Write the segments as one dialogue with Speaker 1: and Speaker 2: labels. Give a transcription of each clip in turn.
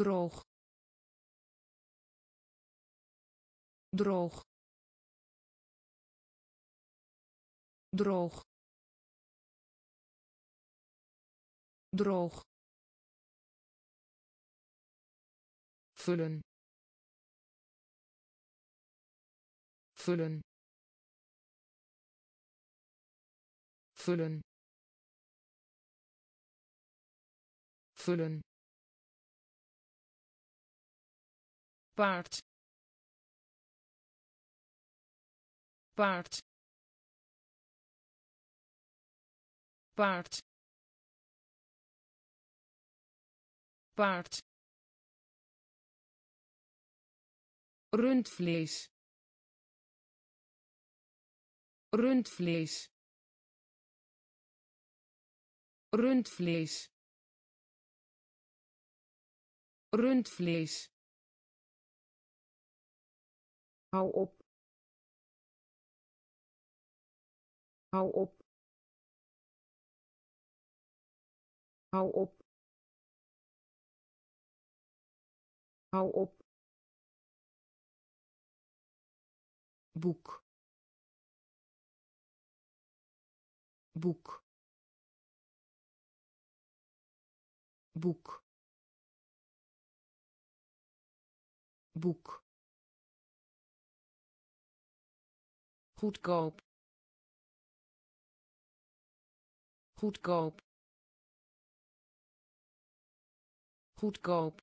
Speaker 1: droog. Droog. Droog. Droog. Vullen. Vullen. Vullen. Vullen paard paard paard paard. Rundvlees rundvlees rundvlees. Rundvlees hou op. Hou op. Hou op. Hou op. Boek. Boek. Boek. Boek goedkoop. Goedkoop. Goedkoop.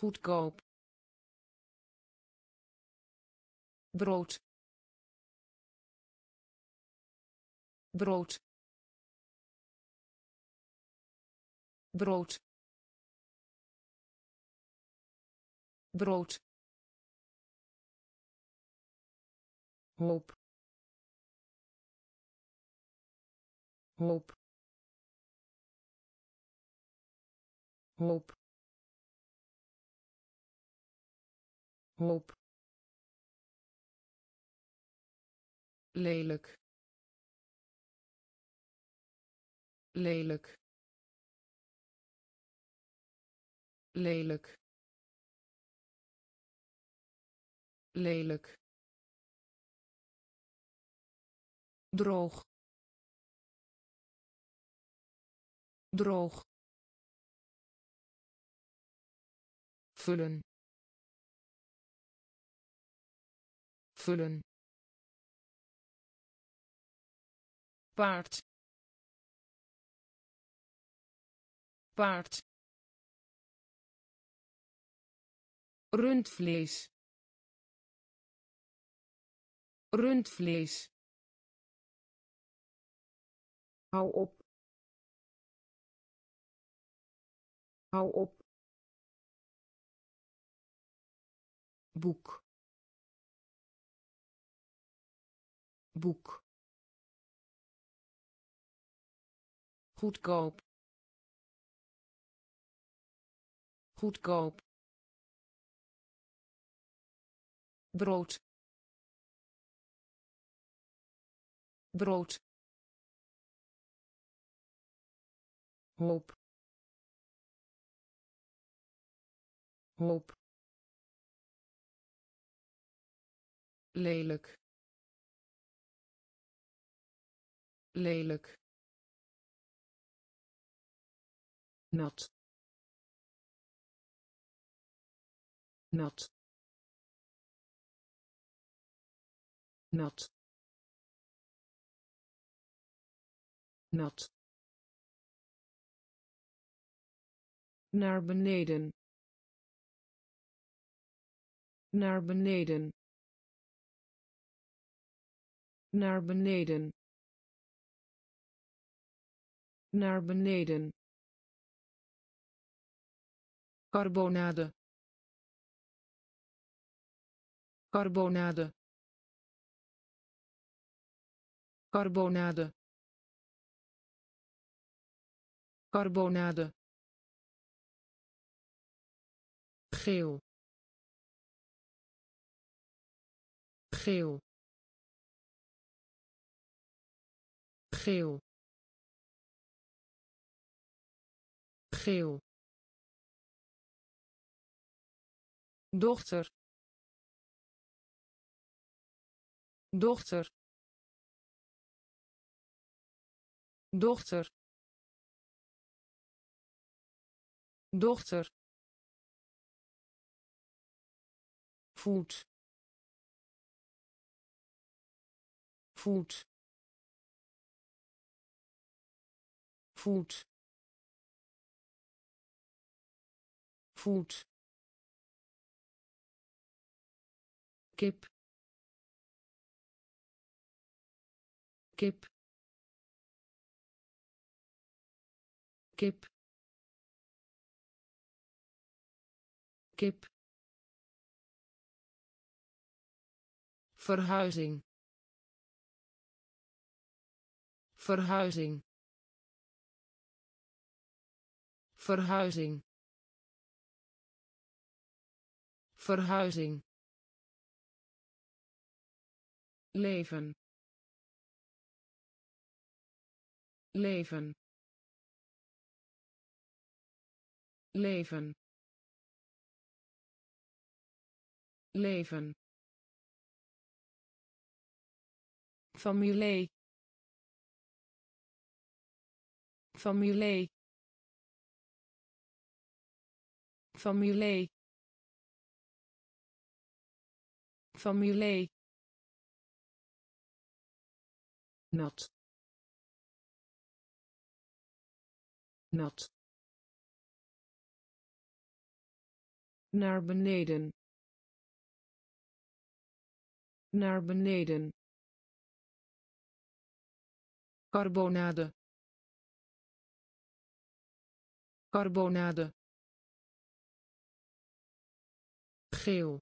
Speaker 1: Goedkoop. Brood. Brood. Brood. Brood hoop hoop hoop hoop lelijk. Lelijk. Lelijk. Lelijk droog. Droog. Vullen. Vullen. Paard. Paard. Rundvlees. Rundvlees hou op. Hou op. Boek. Boek. Goedkoop. Goedkoop. Brood. Brood hoop. Hoop. Lelijk. Lelijk. Nat. Nat. Nat. Nat naar beneden. Naar beneden. Naar beneden. Naar beneden. Carbonade. Carbonade. Carbonade. Carbonade geel. Geel. Geel. Geel. Dochter. Dochter. Dochter. Dochter voet voet voet voet kip. Kip. Kip. Kip verhuizing. Verhuizing. Verhuizing. Verhuizing. Leven. Leven. Leven. Leven familie familie familie familie nat nat naar beneden. Naar beneden carbonade. Carbonade. Geel.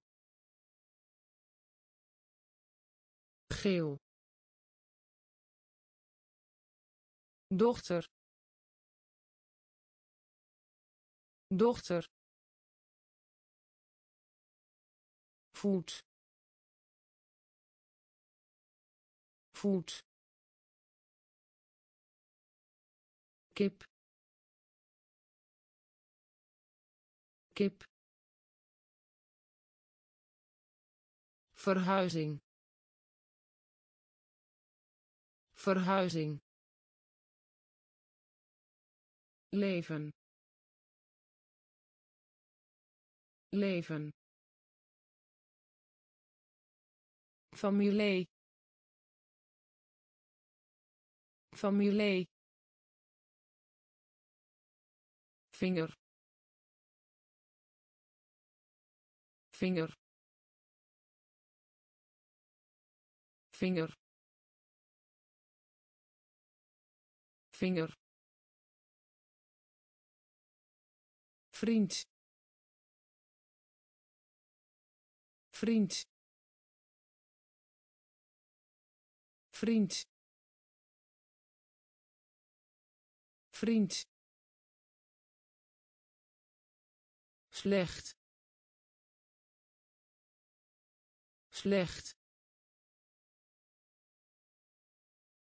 Speaker 1: Geel. Dochter. Dochter. Voet. Voet kip. Kip. Verhuizing. Verhuizing. Leven. Leven. Familie. Familie vinger. Vinger. Vinger. Vinger. Vriend. Vriend. Vriend. Vriend slecht. Slecht.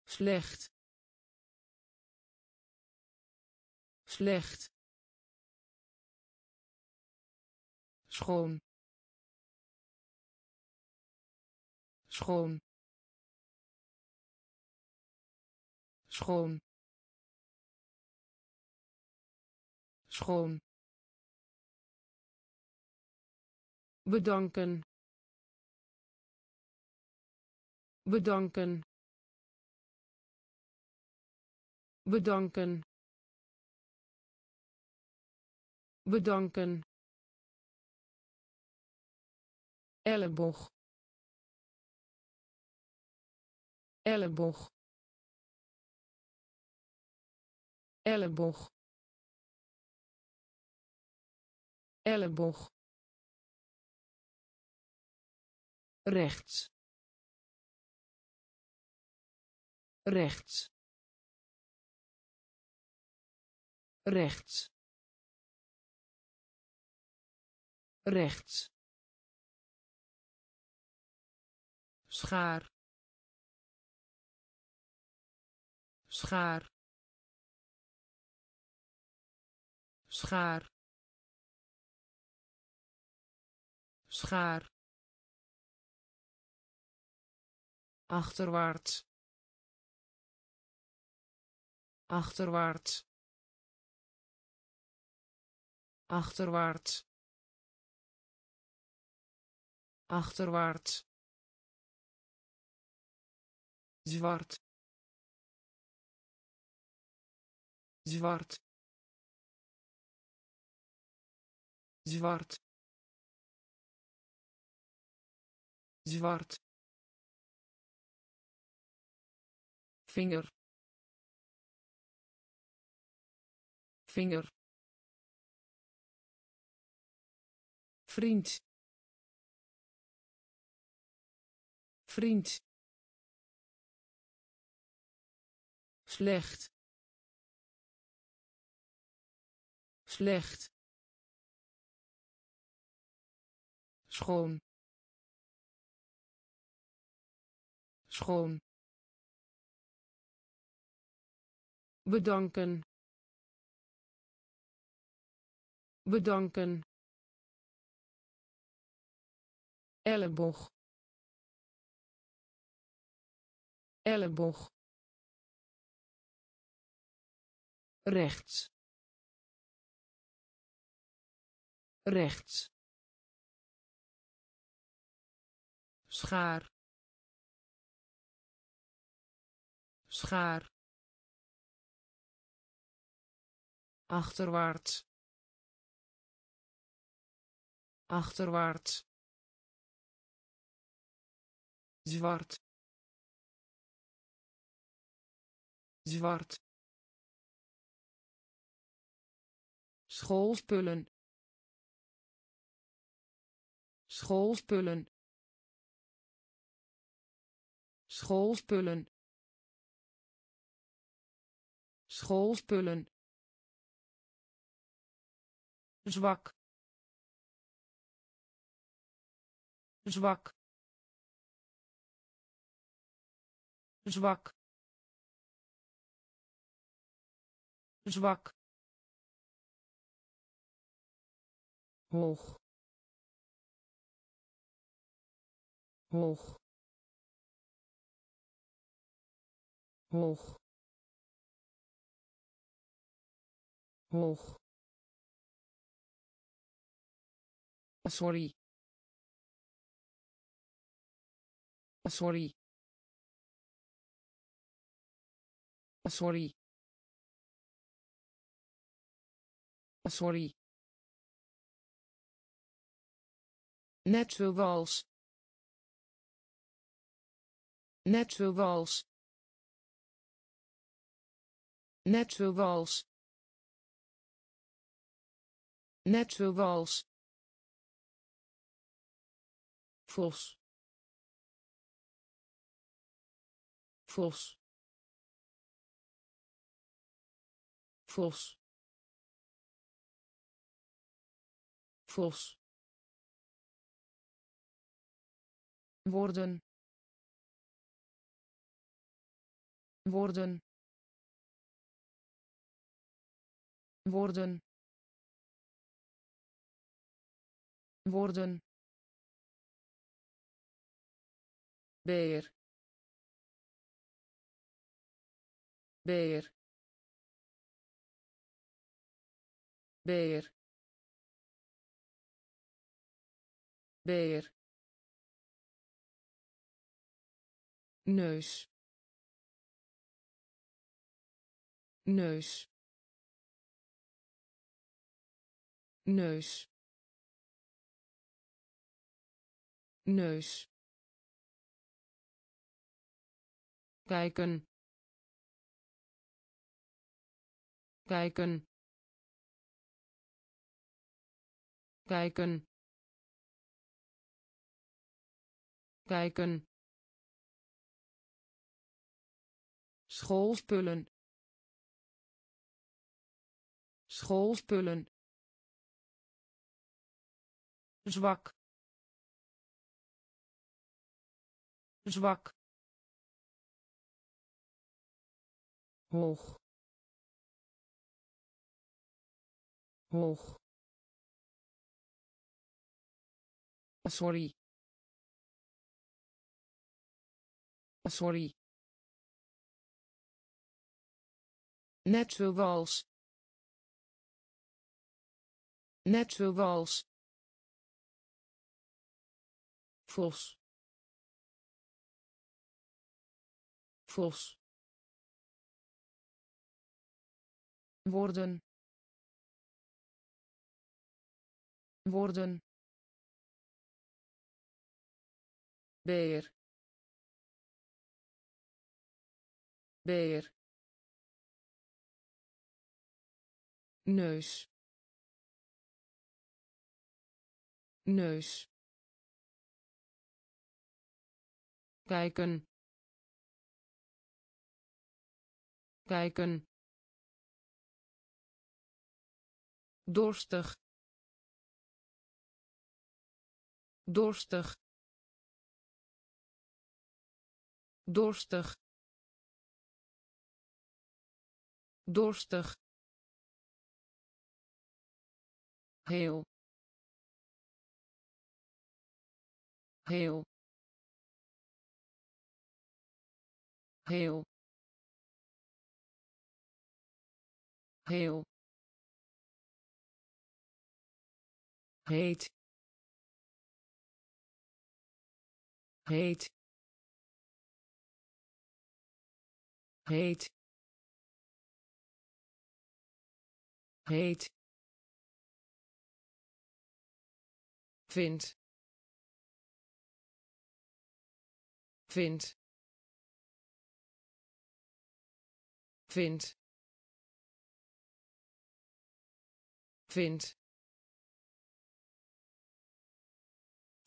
Speaker 1: Slecht. Slecht. Schoon. Schoon. Schoon. Schoon bedanken. Bedanken. Bedanken. Bedanken. Elleboog. Elleboog. Elleboog. Elleboog rechts. Rechts. Rechts. Rechts. Schaar. Schaar. Schaar. Schaar achterwaarts. Achterwaarts. Achterwaarts. Achterwaarts. Zwart. Zwart. Zwart. Zwart vinger. Vinger. Vriend. Vriend. Slecht. Slecht. Schoon. Schoon bedanken. Bedanken. Elleboog. Elleboog. Rechts. Rechts. Schaar. Schaar achterwaarts. Achterwaarts. Zwart. Zwart. Schoolspullen. Schoolspullen. Schoolspullen. Schoolspullen zwak zwak zwak zwak. Hoog hoog hoog. Hoog sorry. Sorry. Sorry. Sorry. Net zoals. Net zoals. Net zoals. Net zoals vos. Vos. Vos. Vos. Worden worden worden worden beer. Beer. Beer. Beer. Neus. Neus. Neus. Neus kijken. Kijken. Kijken. Kijken. Schoolspullen. Schoolspullen. Zwak. Zwak hoog. Hoog. Sorry. Sorry. Net zoals net zoals vos. Vos worden. Worden. Beer beer neus. Neus. Kijken. Kijken dorstig. Dorstig. Dorstig. Dorstig. Heel. Heel. Heel. Heel heet heet heet heet vind. Vind. Vind. Vind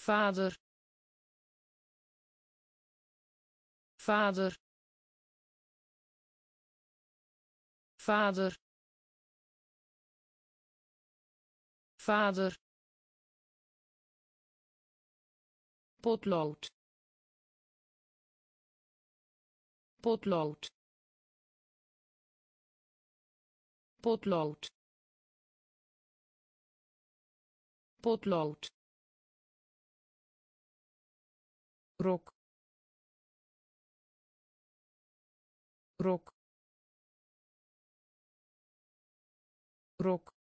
Speaker 1: vader. Vader. Vader. Vader. Potlood. Potlood. Potlood. Potlood rok. Rok. Rok.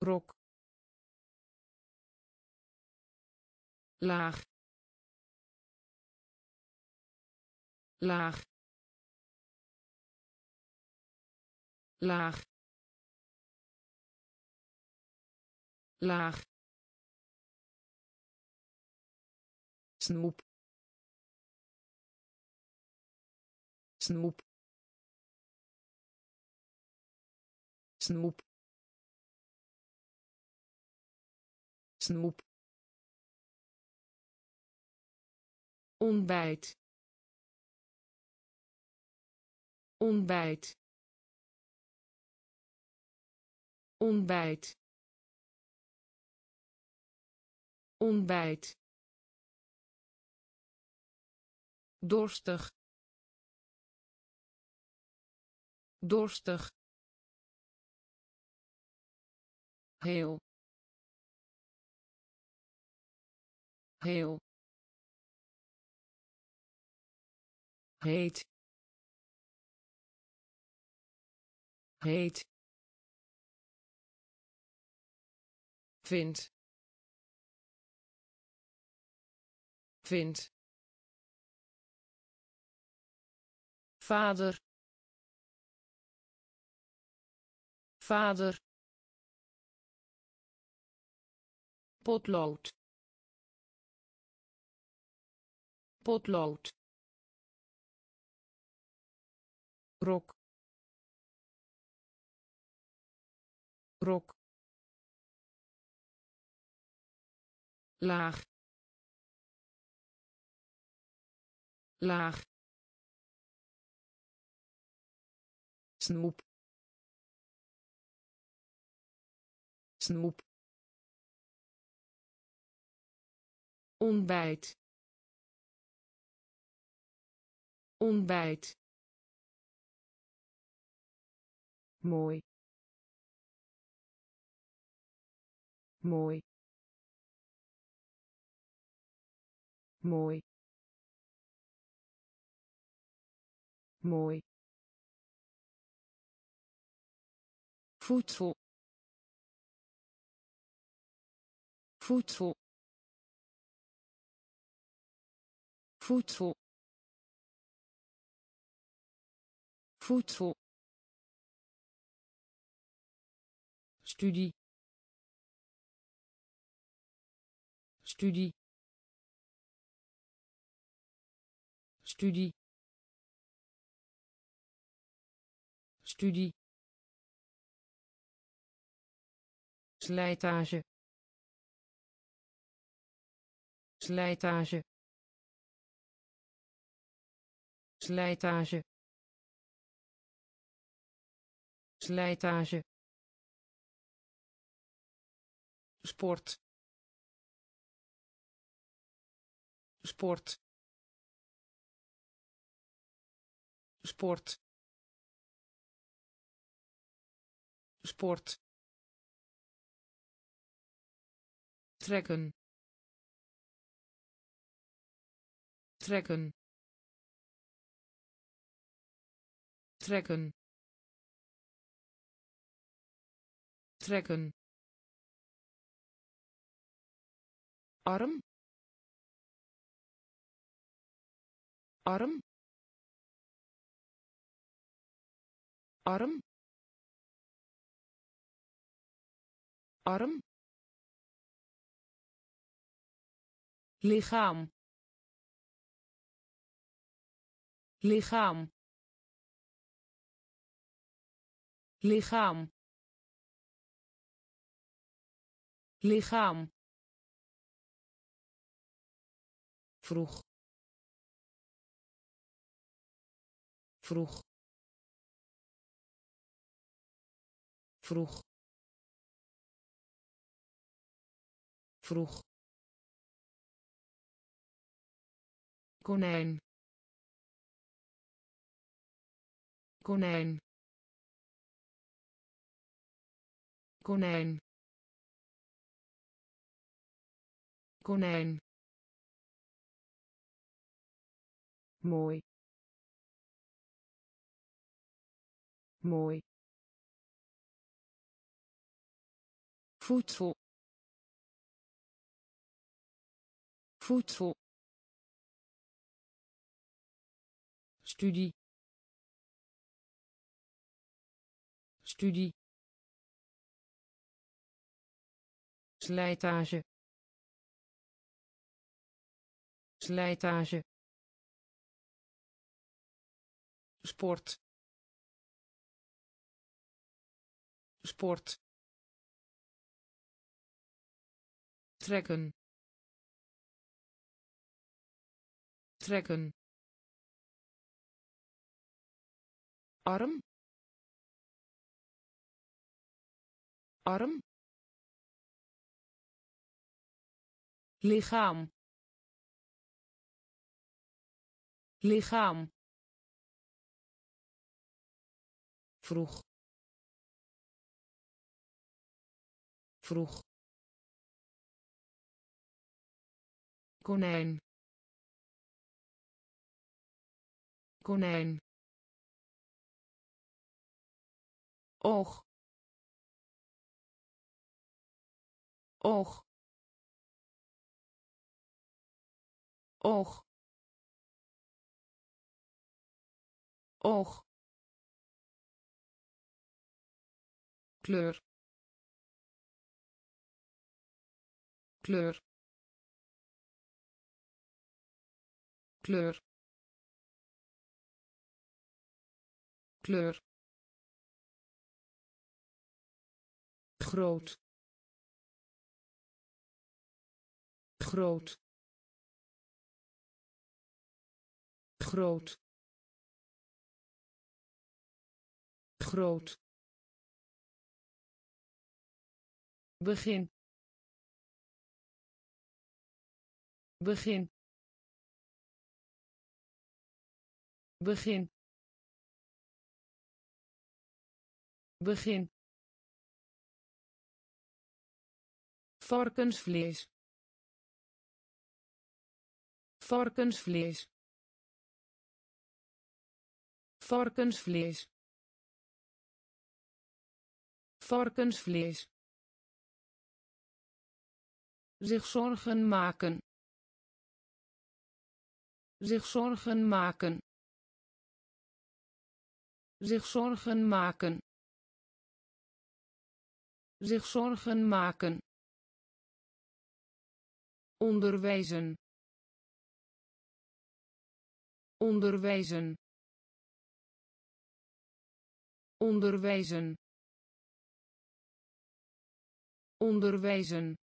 Speaker 1: Rok. Laag. Laag. Laag. Laag snoep. Snoep. Snoep. Snoep. Ontbijt. Ontbijt. Ontbijt. Ontbijt dorstig. Dorstig. Heel. Heel. Heet. Heet. Vind. Vind vader. Vader. Potlood. Potlood. Rok. Rok. Laag. Laag snoep. Snoep. Ontbijt. Ontbijt. Mooi. Mooi. Mooi. Mooi voedsel. Voedsel. Voedsel. Voedsel. Studie. Studie. Studie. Studie slijtage. Slijtage. Slijtage. Slijtage. Sport. Sport. Sport. Sport trekken. Trekken. Trekken. Trekken. Arm. Arm. Arm. Arm lichaam. Lichaam. Lichaam. Lichaam. Vroeg. Vroeg. Vroeg. Vroeg konijn. Konijn. Konijn. Konijn. Mooi. Mooi. Voedsel. Voedsel studie. Studie. Slijtage. Slijtage. Sport. Sport. Trekken. Trekken arm. Arm. Lichaam. Lichaam. Vroeg. Vroeg. Konijn. Konijn oog oog oog oog kleur. Kleur. Kleur. Kleur groot. Groot. Groot. Groot. Begin. Begin. Begin. Begin varkensvlees. Varkensvlees. Varkensvlees. Varkensvlees. Zich zorgen maken. Zich zorgen maken. Zich zorgen maken. Zich zorgen maken onderwijzen. Onderwijzen. Onderwijzen. Onderwijzen.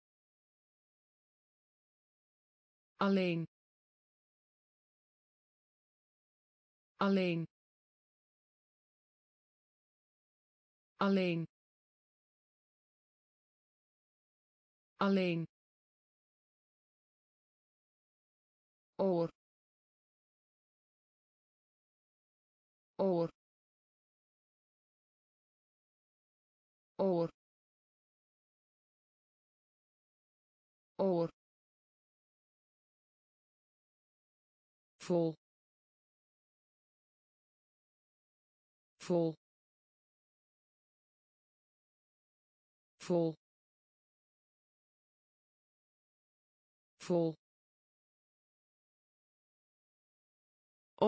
Speaker 1: Alleen. Alleen. Alleen. Alleen oor oor oor oor. Vol vol vol. Vol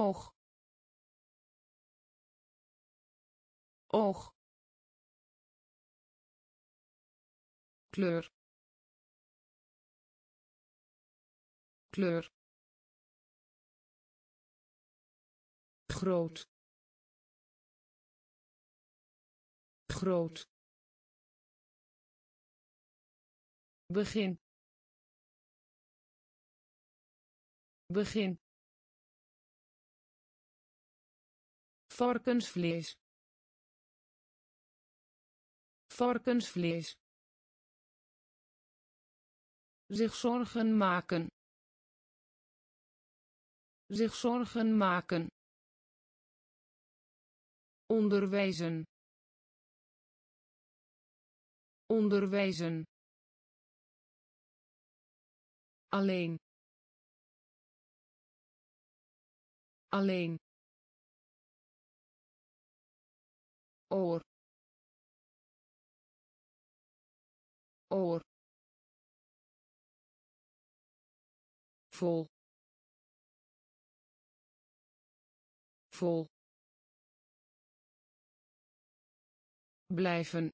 Speaker 1: oog oog kleur. Kleur. Groot. Groot. Begin. Begin varkensvlees. Varkensvlees. Zich zorgen maken. Zich zorgen maken. Onderwijzen. Onderwijzen. Alleen. Alleen oor oor vol vol blijven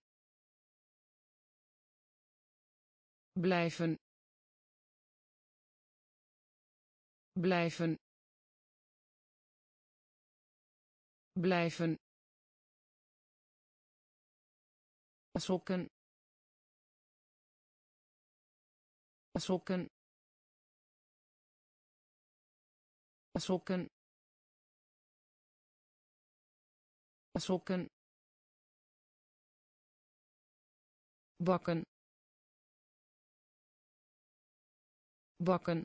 Speaker 1: blijven blijven blijven sokken sokken sokken sokken bakken bakken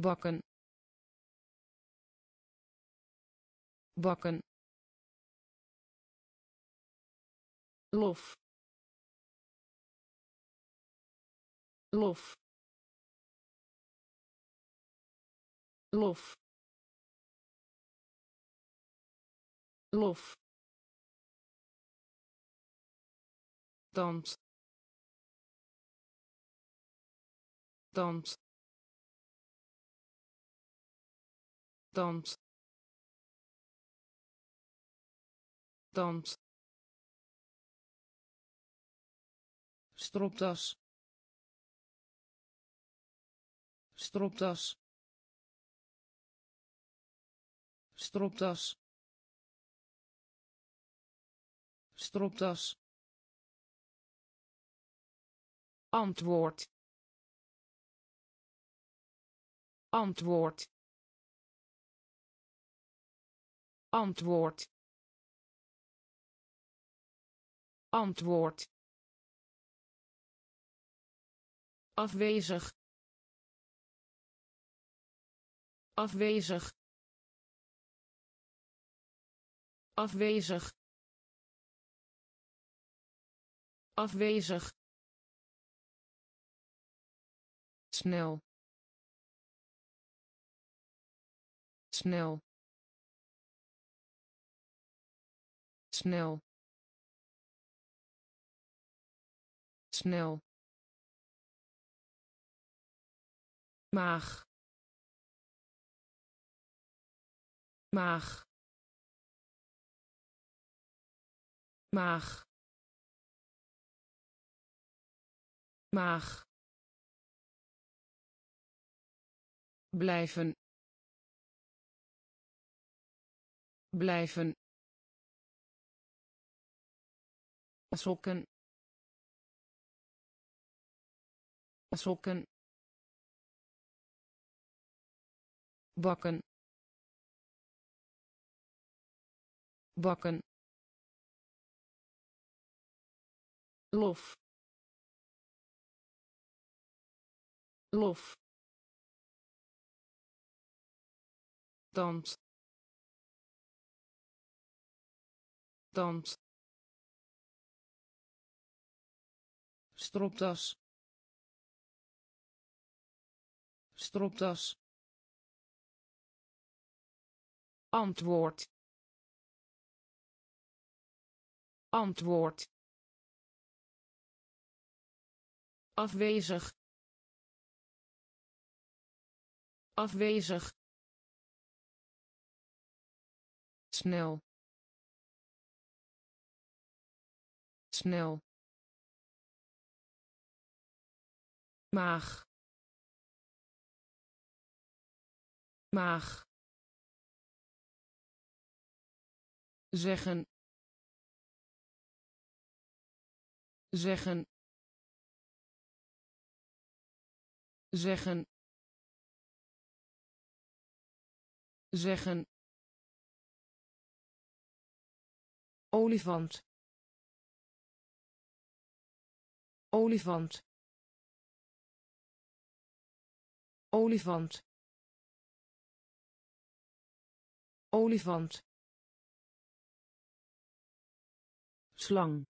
Speaker 1: bakken bakken lof lof lof lof. Dans dans. Dans dans stropdas. Stropdas. Stropdas. Stropdas. Antwoord. Antwoord. Antwoord. Antwoord afwezig. Afwezig. Afwezig. Afwezig. Snel. Snel. Snel. Snel maag maag maag maag blijven. Blijven. Sokken. Sokken bakken. Bakken. Lof. Lof. Dans. Dans. Stropdas. Stropdas antwoord. Antwoord. Afwezig. Afwezig. Snel. Snel. Maag. Maag zeggen zeggen zeggen zeggen. Olifant. Olifant. Olifant. Olifant slang.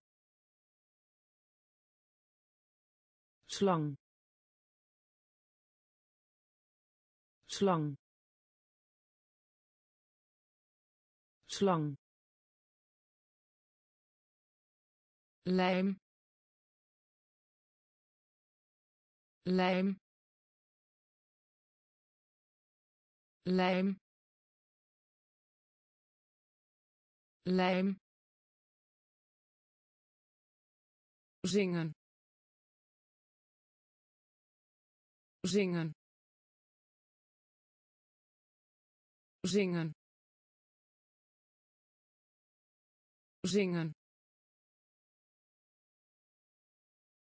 Speaker 1: Slang. Slang. Slang. Lijm. Lijm. Lijm. Lijm zingen. Zingen. Zingen. Zingen.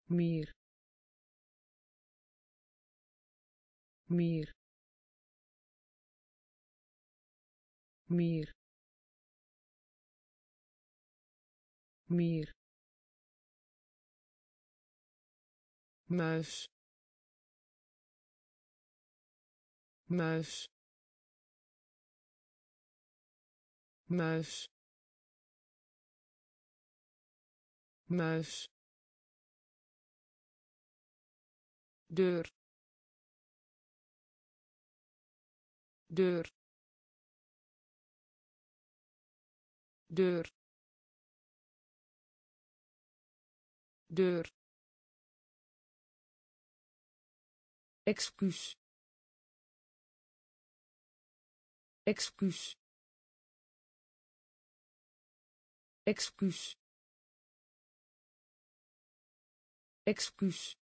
Speaker 1: Meer meer meer meer muis muis muis muis. Deur deur deur. Deur excuus. Excuus. Excuus. Excuus.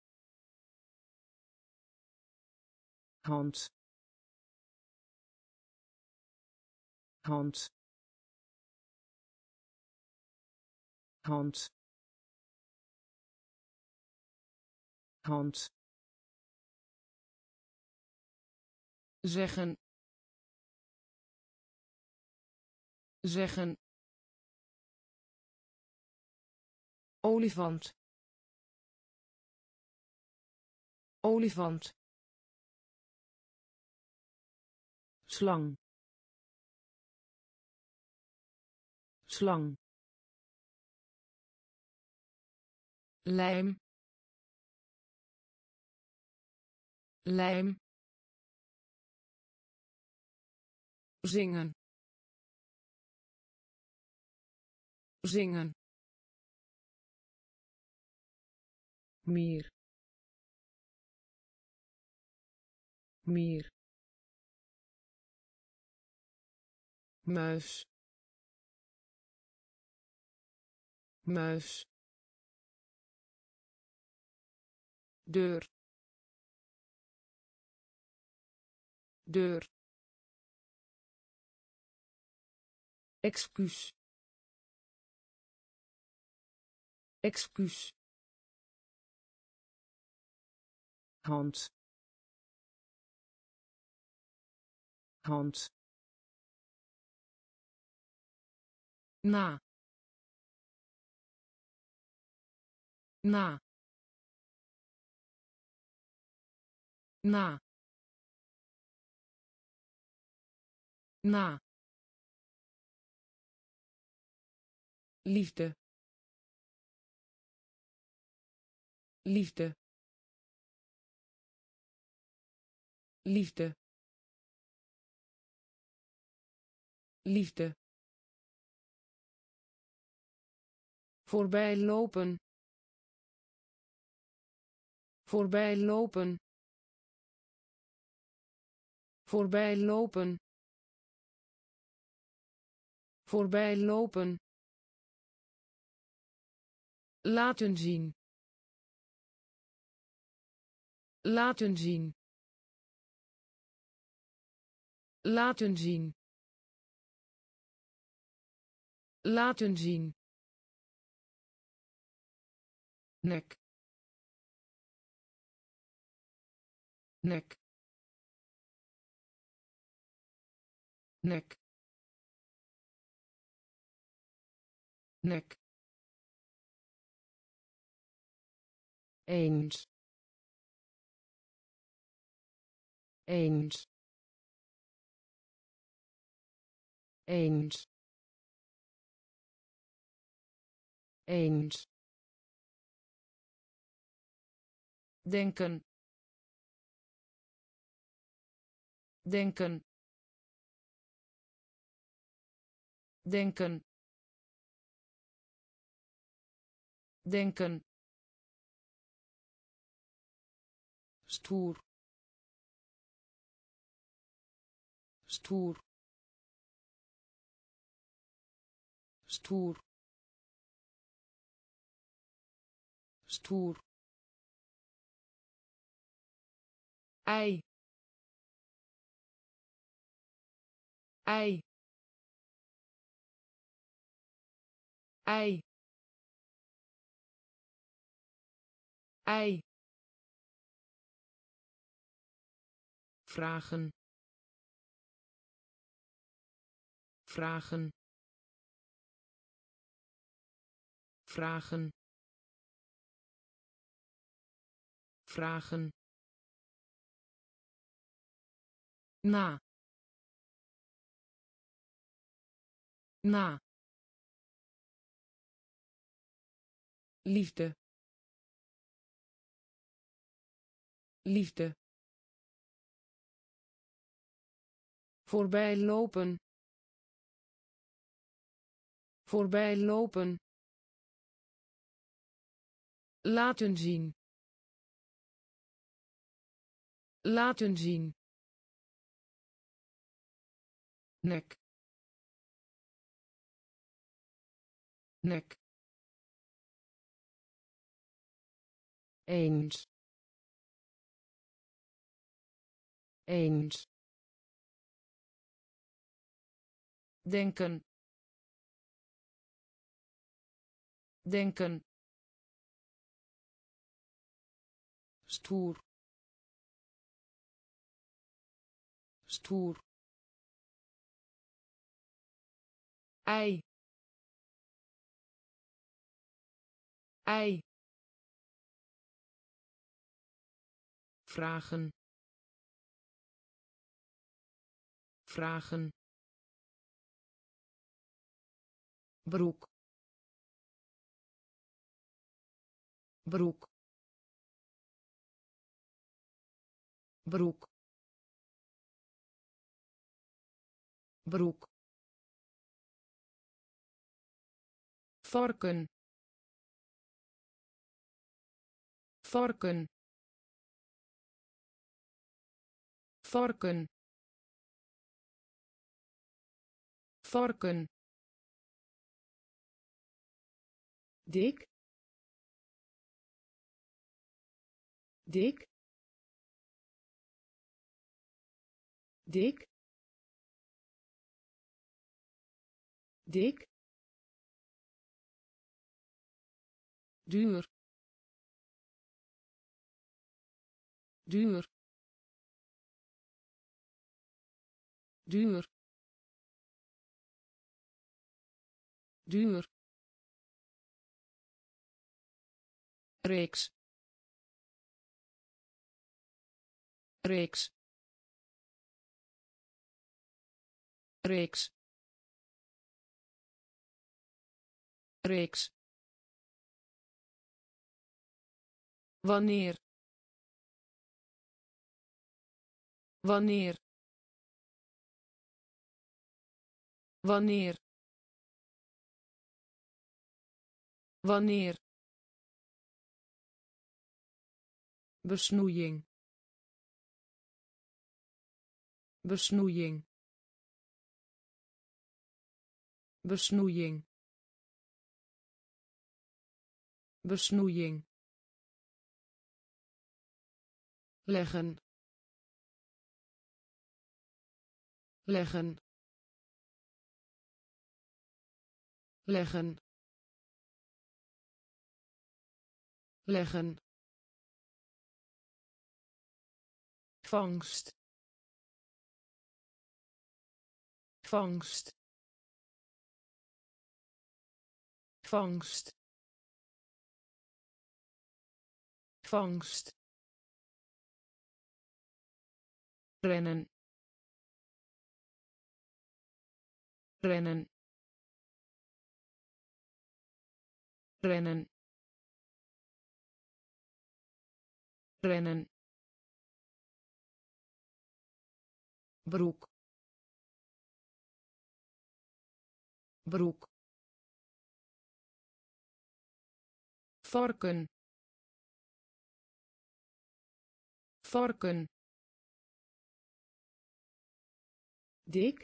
Speaker 1: Hand. Hand. Hand. Hand zeggen zeggen olifant olifant slang slang lijm lijm zingen. Zingen. Meer meer muis. Muis. Deur. Deur excuus. Excuus. Hand. Hand. Na. Na. Na. Na liefde. Liefde. Liefde. Liefde. Voorbij lopen. Voorbij lopen. Voorbij lopen. Voorbij lopen laten zien. Laten zien. Laten zien. Laten zien. Nek. Nek. Nek. Nek eens. Eens. Eens. Eens. Denken. Denken. Denken. Denken stoer. Stoer. Stoer. Stoer. Ei. Ei. Ei. Ei vragen vragen vragen vragen. Na. Na. Liefde. Liefde voorbij lopen. Voorbij lopen. Laten zien. Laten zien. Nek. Nek. Eens. Eens denken. Denken. Stoer. Stoer. Ei. Ei. Vragen. Vragen broek. Broek. Broek. Broek. Varken. Varken. Varken. Varken dik. Dik. Dik. Dik. Duur. Duur. Duur. Duur reeks. Reeks. Reeks. Reeks. Wanneer? Wanneer? Wanneer? Wanneer besnoeiing besnoeiing besnoeiing besnoeiing. Leggen leggen. Leggen leggen vangst. Vangst. Vangst. Vangst. Rennen. Rennen. Rennen. Rennen broek. Broek. Varken varken dik.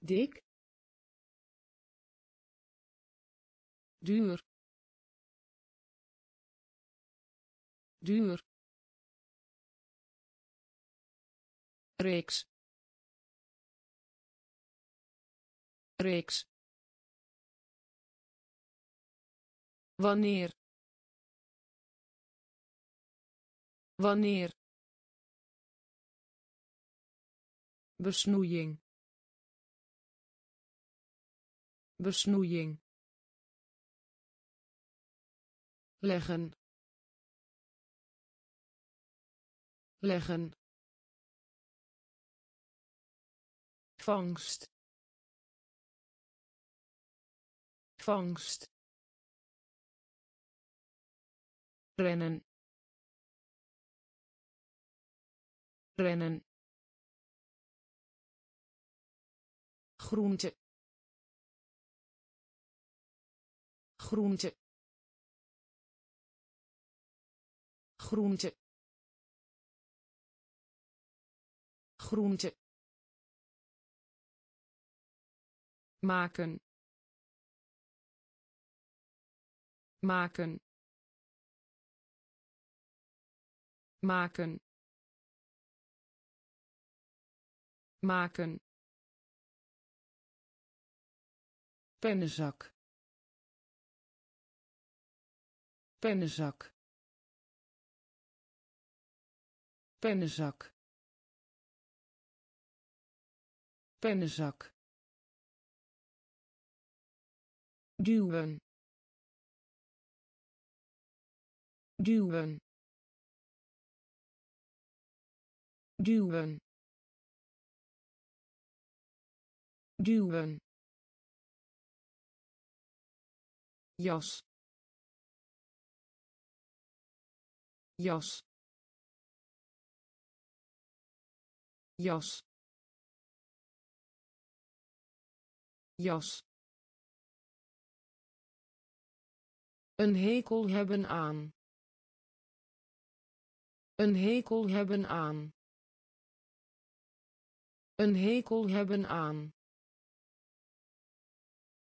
Speaker 1: Dik. Duur. Duur reeks. Reeks. Wanneer. Wanneer. Besnoeiing. Besnoeiing. Leggen. Leggen vangst. Vangst. Rennen. Rennen. Groente. Groente. Groente. Groente maken. Maken. Maken. Maken. Pennenzak. Pennenzak. Pennenzak. Pennenzak duwen. Duwen. Duwen. Duwen. Jas. Jas. Jas. Jas een hekel hebben aan. Een hekel hebben aan. Een hekel hebben aan.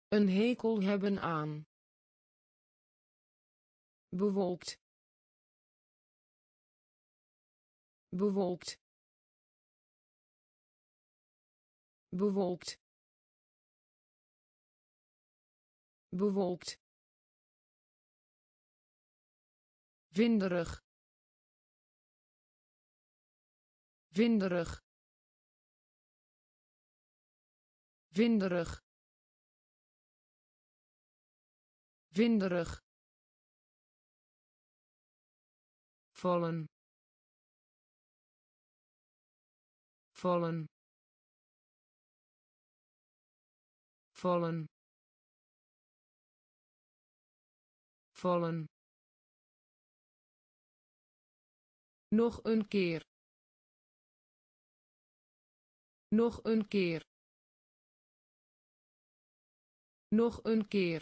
Speaker 1: Een hekel hebben aan. Bewolkt. Bewolkt. Bewolkt. Bewolkt winderig winderig winderig winderig vallen. Vallen. Vallen. Vallen nog een keer. Nog een keer. Nog een keer.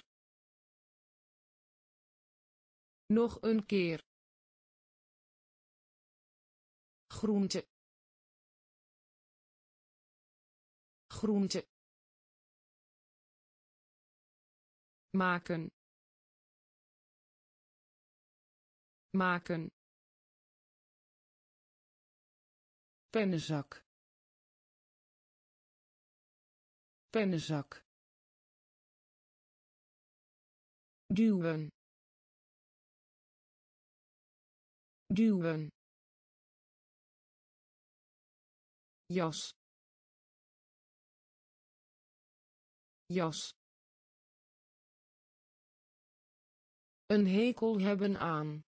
Speaker 1: Nog een keer. Groente. Groente. Maken. Maken pennenzak. Pennenzak. Duwen. Duwen. Jas. Jas. Een hekel hebben aan.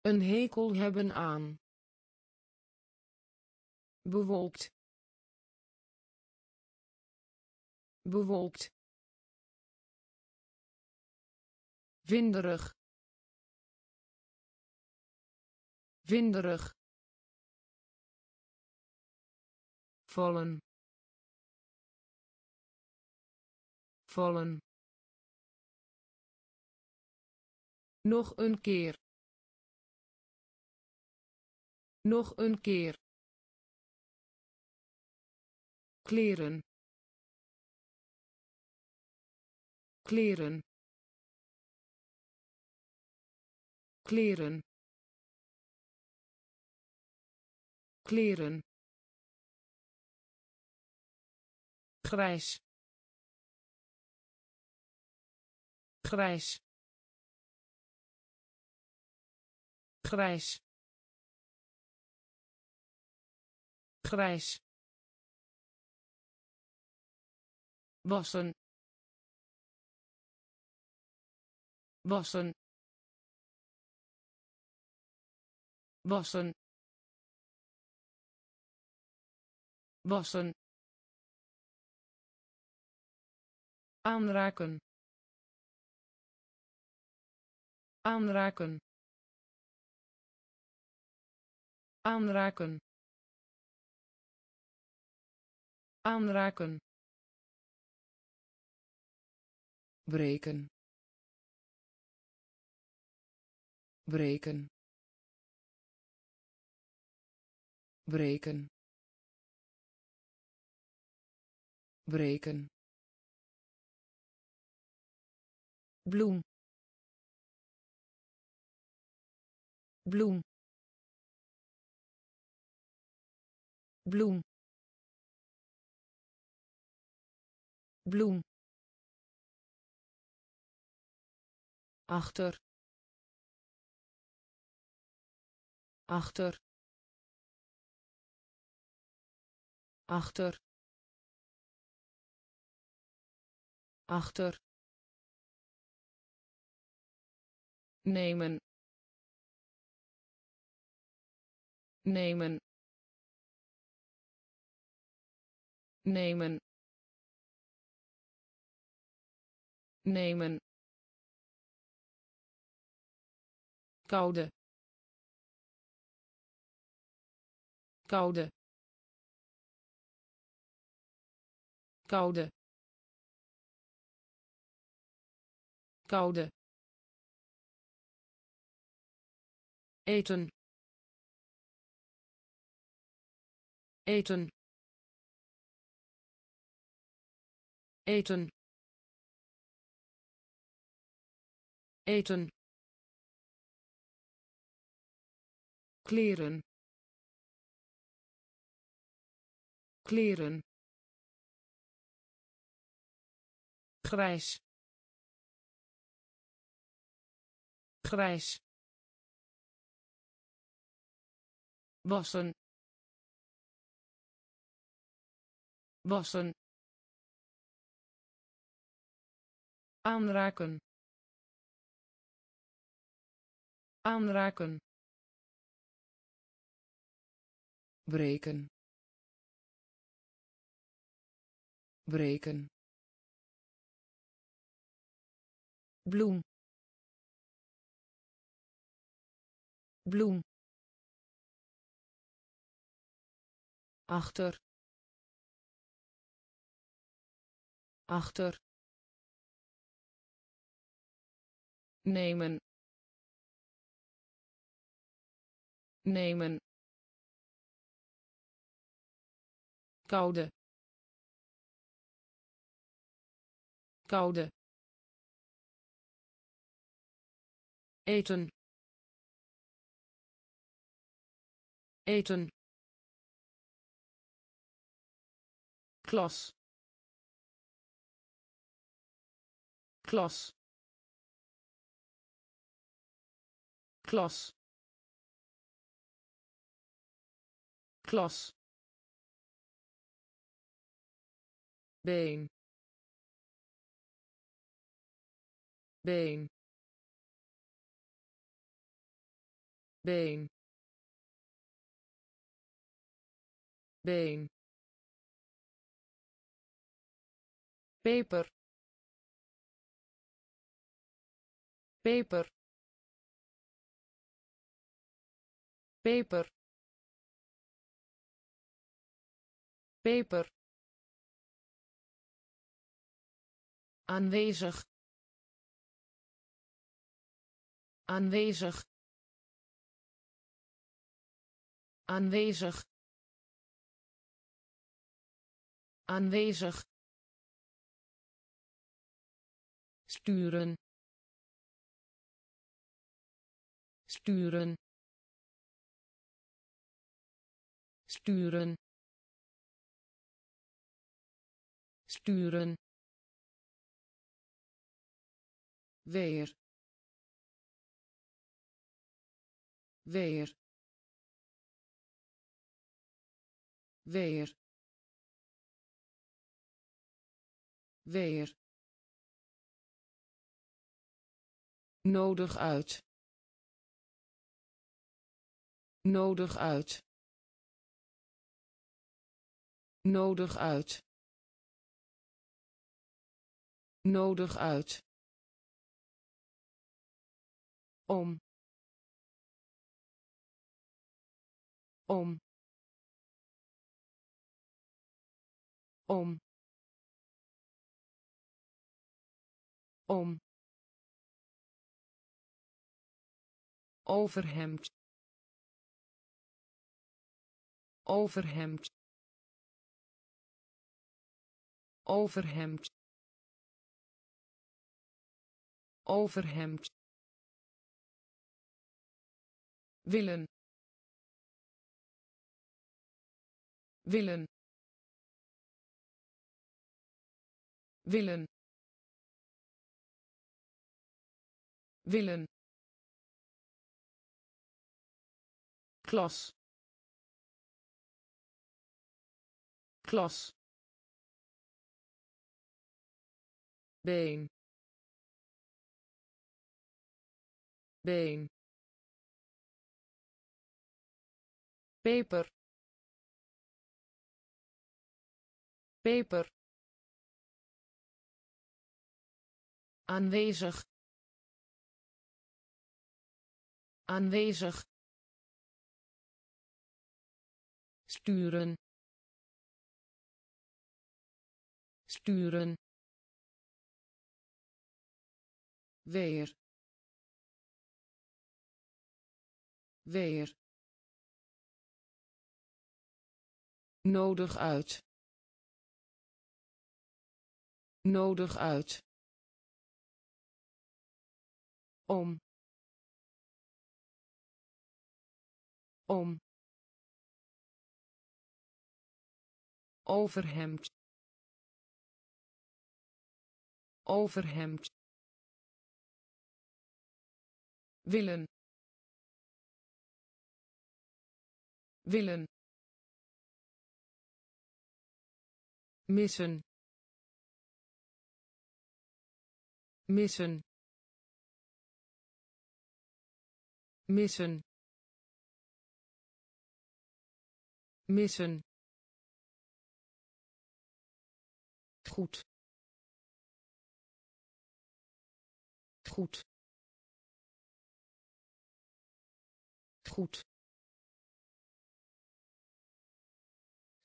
Speaker 1: Een hekel hebben aan bewolkt bewolkt winderig winderig vallen. Vallen. Nog een keer. Nog een keer kleren. Kleren. Kleren. Kleren. Grijs. Grijs. Grijs. Grijs wassen. Wassen. Wassen. Wassen. Aanraken. Aanraken. Aanraken. Aanraken breken. Breken. Breken. Breken. Bloem. Bloem. Bloem. Bloem achter. Achter. Achter. Achter. Nemen. Nemen. Nemen. Nemen koude. Koude. Koude. Koude. Eten. Eten. Eten. Eten kleren. Kleren. Grijs. Grijs. Wassen. Wassen. Aanraken. Aanraken breken. Breken. Bloem. Bloem. Achter. Achter. Nemen. Nemen koude. Koude. Eten. Eten. Klas. Klas. Klas. Klas been. Been. Been. Been. Peper peper peper peper aanwezig. Aanwezig. Aanwezig. Aanwezig. Sturen. Sturen. Sturen. Sturen weer. Weer. Weer. Weer. Nodig uit. Nodig uit. Nodig uit. Nodig uit om. Om. Om. Om. Overhemd. Overhemd. Overhemd. Overhemd willen. Willen. Willen. Willen. Klas. Klas. Been. Been peper. Peper. Aanwezig. Aanwezig. Sturen. Sturen. Weer. Weer nodig uit. Nodig uit. Om. Om. Overhemd. Overhemd. Willen. Willen missen. Missen. Missen. Missen. Goed. Goed. Goed.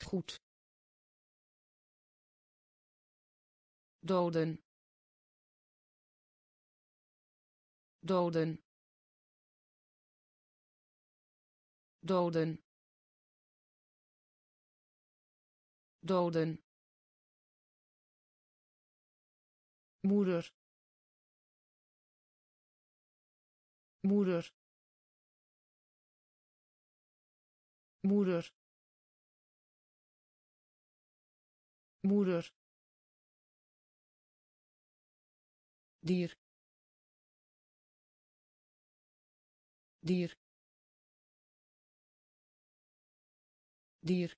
Speaker 1: Goed doden. Doden. Doden. Doden. Moeder. Moeder. Moeder. Moeder dier dier dier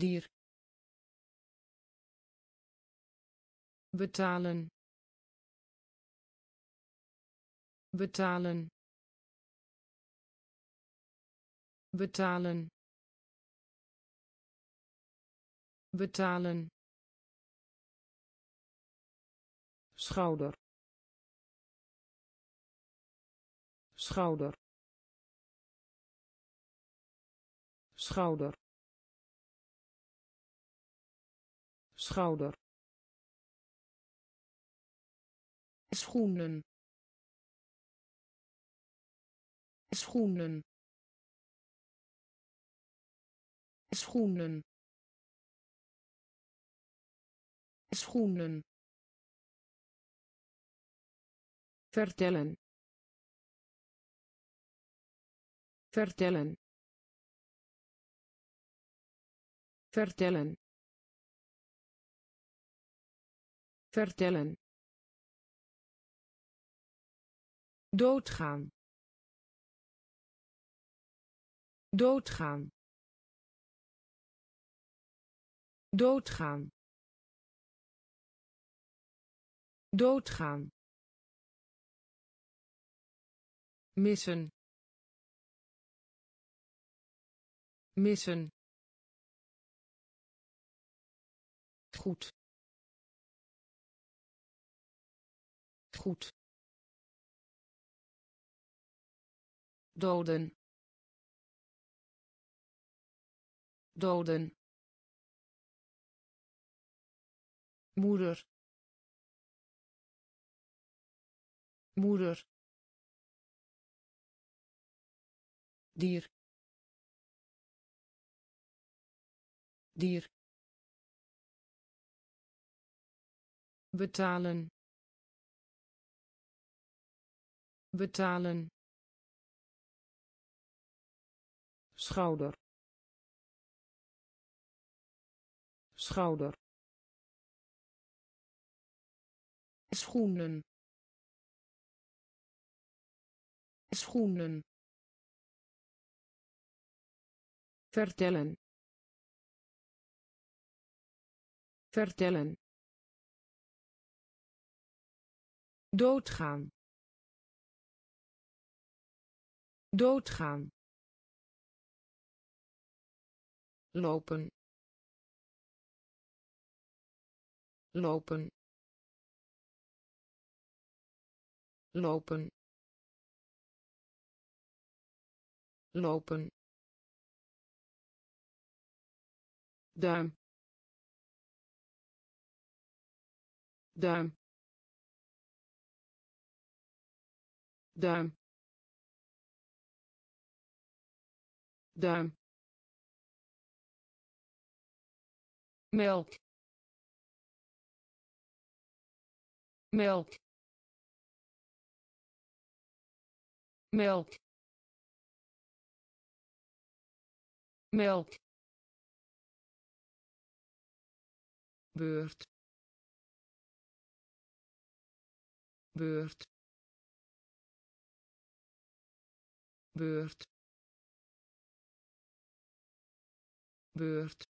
Speaker 1: dier. Betalen. Betalen. Betalen. Betalen schouder. Schouder. Schouder. Schouder. Schoenen. Schoenen. Schoenen. Schoenen vertellen. Vertellen. Vertellen. Vertellen. Doodgaan. Doodgaan. Doodgaan. Doodgaan missen. Missen. Goed. Goed. Doden. Doden. Moeder. Moeder dier dier betalen betalen schouder schouder schoenen schoenen vertellen. Vertellen. Doodgaan. Doodgaan. Lopen. Lopen. Lopen. Lopen duim duim duim duim melk. Melk. Melk. Melk beurt beurt beurt beurt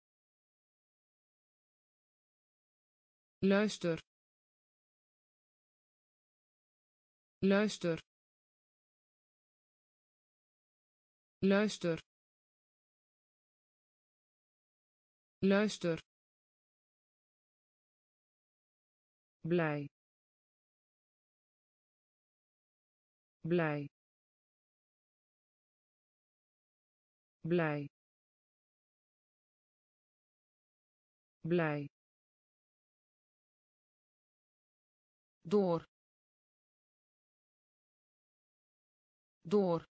Speaker 1: luister. Luister. Luister. Luister blij. Blij. Blij. Blij. Door. Door.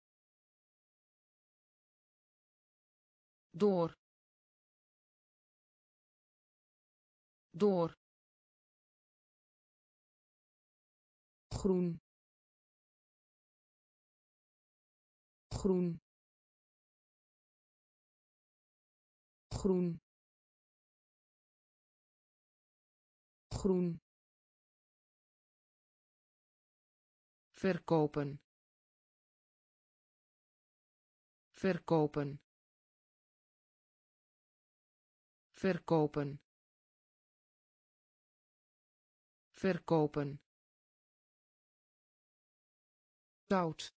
Speaker 1: Door. Door groen. Groen. Groen. Groen. Verkopen. Verkopen. Verkopen. Verkopen zout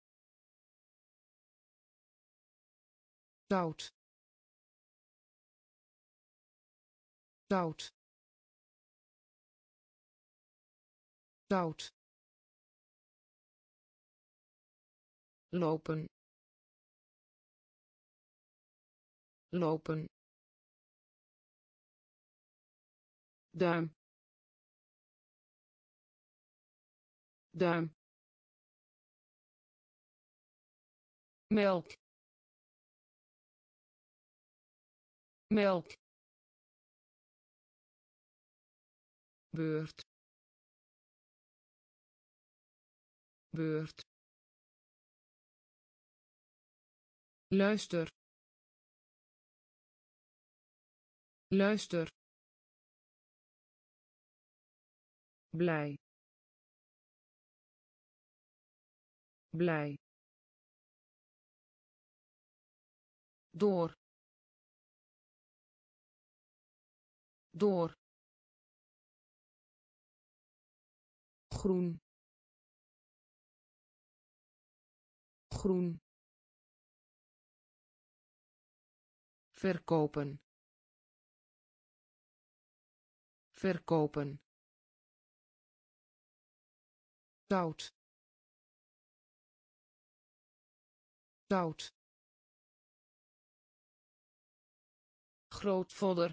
Speaker 1: zout zout zout lopen. Lopen. Duim. Duim melk melk beurt. Beurt. Luister. Luister. Blij. Blij door door groen groen verkopen verkopen zout zout grootvader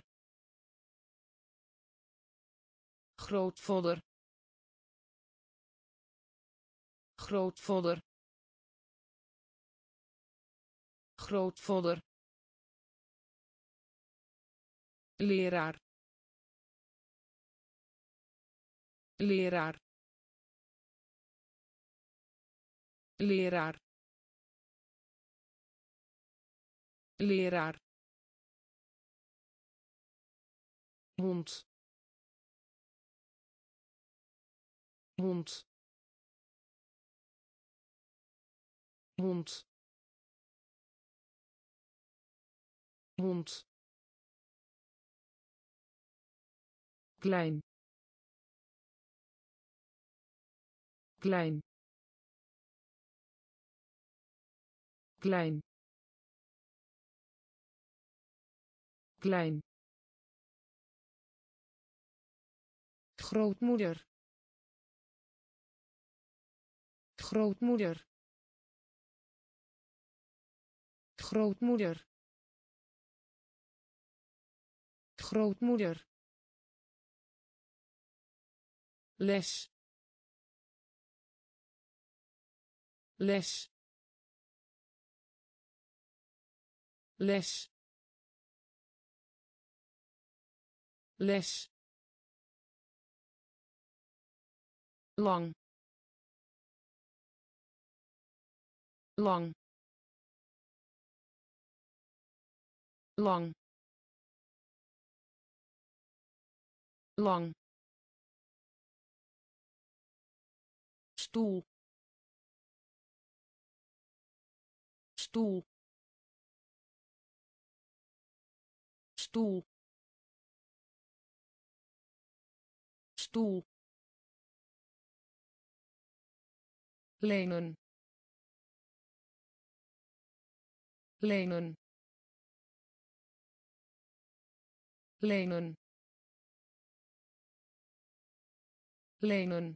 Speaker 1: grootvader grootvader grootvader leraar. Leraar. Leraar. Leraar hond. Hond. Hond. Hond. Klein. Klein. Klein. Klein grootmoeder. Grootmoeder. Grootmoeder. Grootmoeder. Les. Les. Les. Les lang lang lang lang stoel stoel stoel stoel lenen. Lenen. Lenen. Lenen.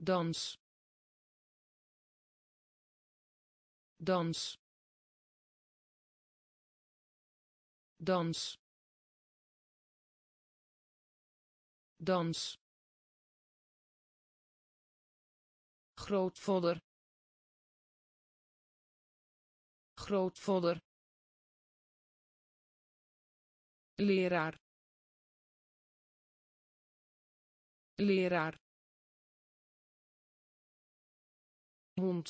Speaker 1: Dans. Dans. Dans. Dans grootvader. Grootvader. Leraar. Leraar. Hond.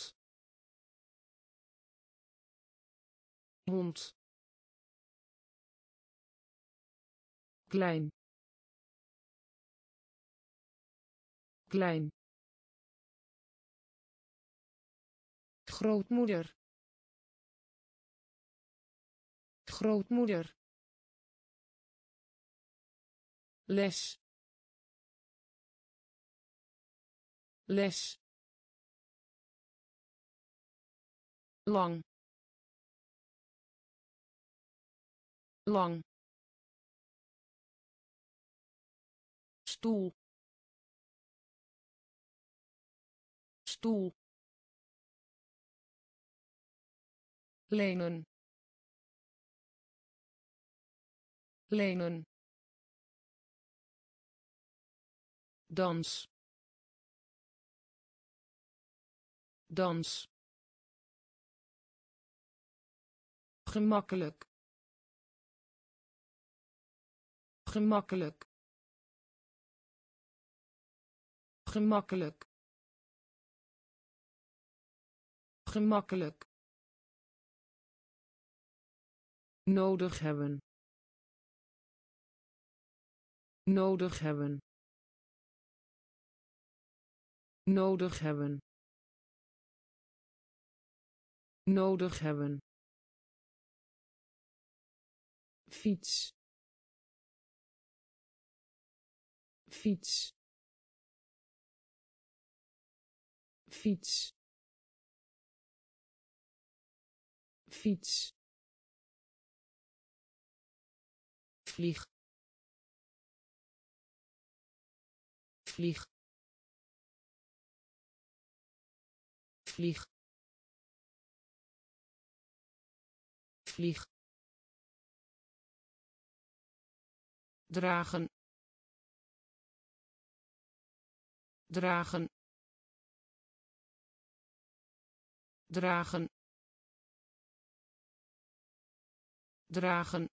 Speaker 1: Hond. Klein. Klein grootmoeder. Grootmoeder. Les. Les. Lang. Lang. Stoel. Stoel lenen. Lenen. Dans. Dans. Gemakkelijk. Gemakkelijk. Gemakkelijk. Gemakkelijk nodig hebben. Nodig hebben. Nodig hebben. Nodig hebben. Fiets. Fiets. Fiets. Fiets vlieg. Vlieg. Vlieg. Vlieg. Dragen. Dragen. Dragen. Dragen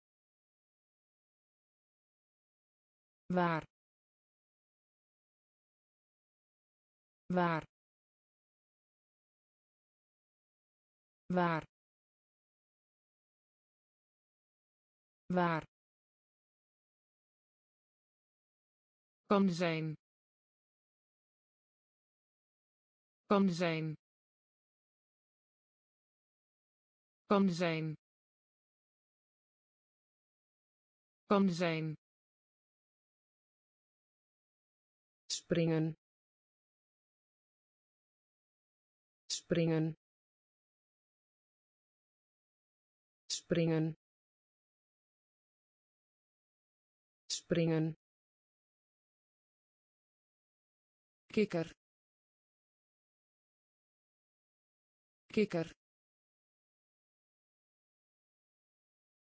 Speaker 1: waar. Waar. Waar. Waar. Kan zijn. Kan zijn. Kan zijn. Kan zijn springen. Springen. Springen. Springen. Kikker. Kikker.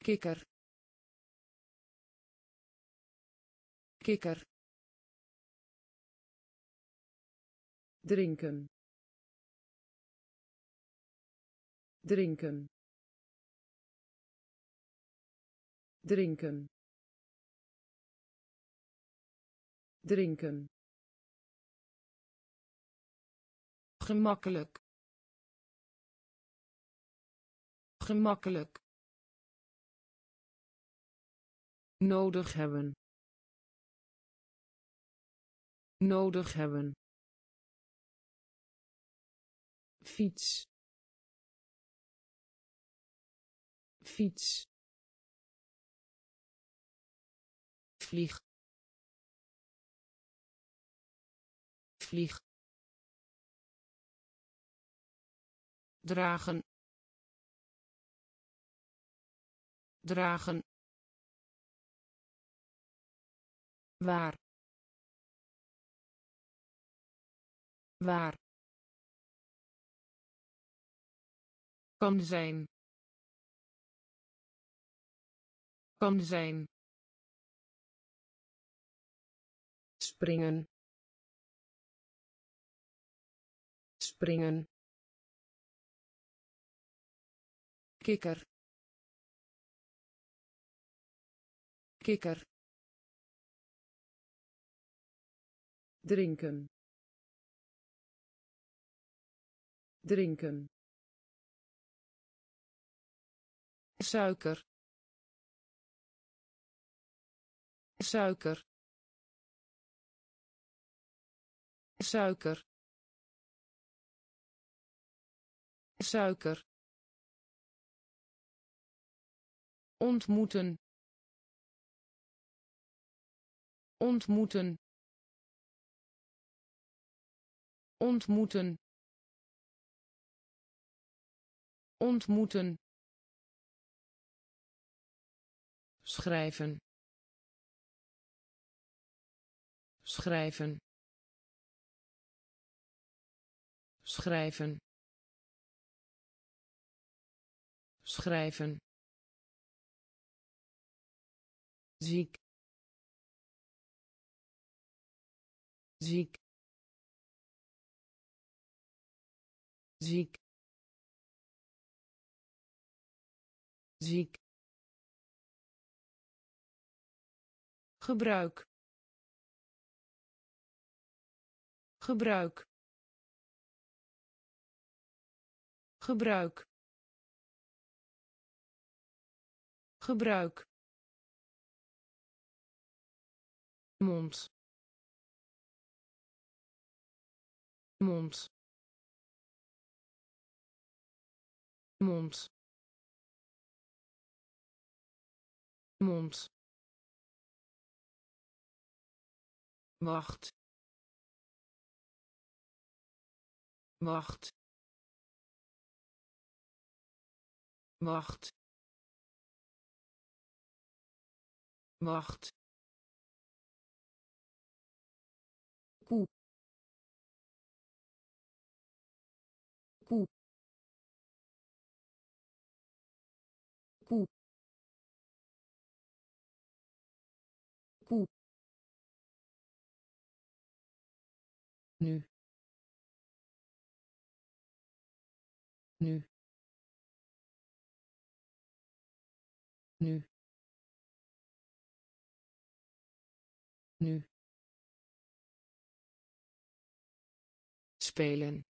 Speaker 1: Kikker. Kikker drinken. Drinken. Drinken. Drinken. Gemakkelijk. Gemakkelijk. Nodig hebben. Nodig hebben fiets. Fiets. Vlieg. Vlieg. Dragen. Dragen. Waar. Waar kan zijn. Kan zijn. Springen. Springen. Kikker. Kikker. Drinken. Drinken suiker. Suiker. Suiker. Suiker. Ontmoeten. Ontmoeten. Ontmoeten. Ontmoeten schrijven. Schrijven. Schrijven. Schrijven. Ziek. Ziek. Ziek. Ziek gebruik. Gebruik. Gebruik. Gebruik. Mond. Mond. Mond. Mond wacht. Wacht. Wacht. Wacht nu. Nu. Nu. Nu. Spelen.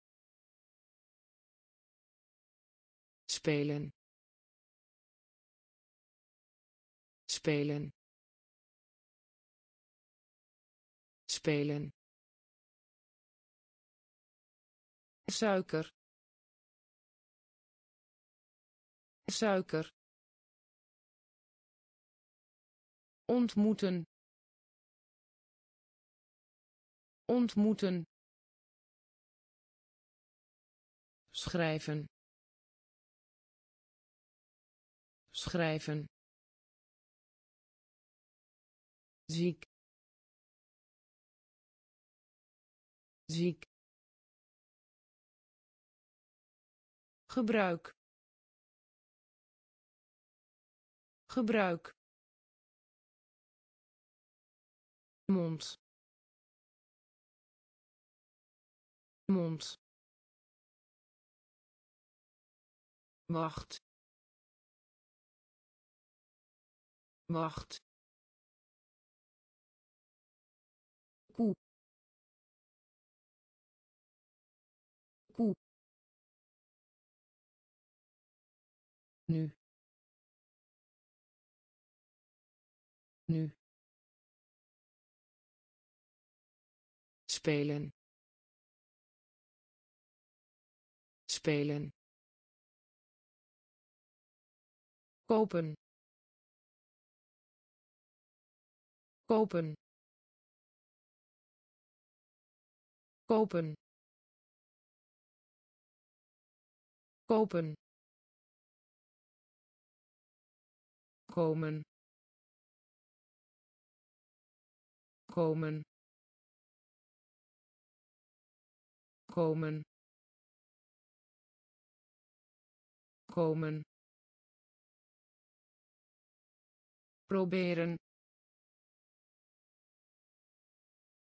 Speaker 1: Spelen. Spelen. Spelen suiker. Suiker. Ontmoeten. Ontmoeten. Schrijven. Schrijven. Ziek. Ziek gebruik. Gebruik. Mond. Mond. Wacht. Wacht nu. Nu. Spelen. Spelen. Kopen. Kopen. Kopen. Kopen komen. Komen. Komen. Komen. Proberen.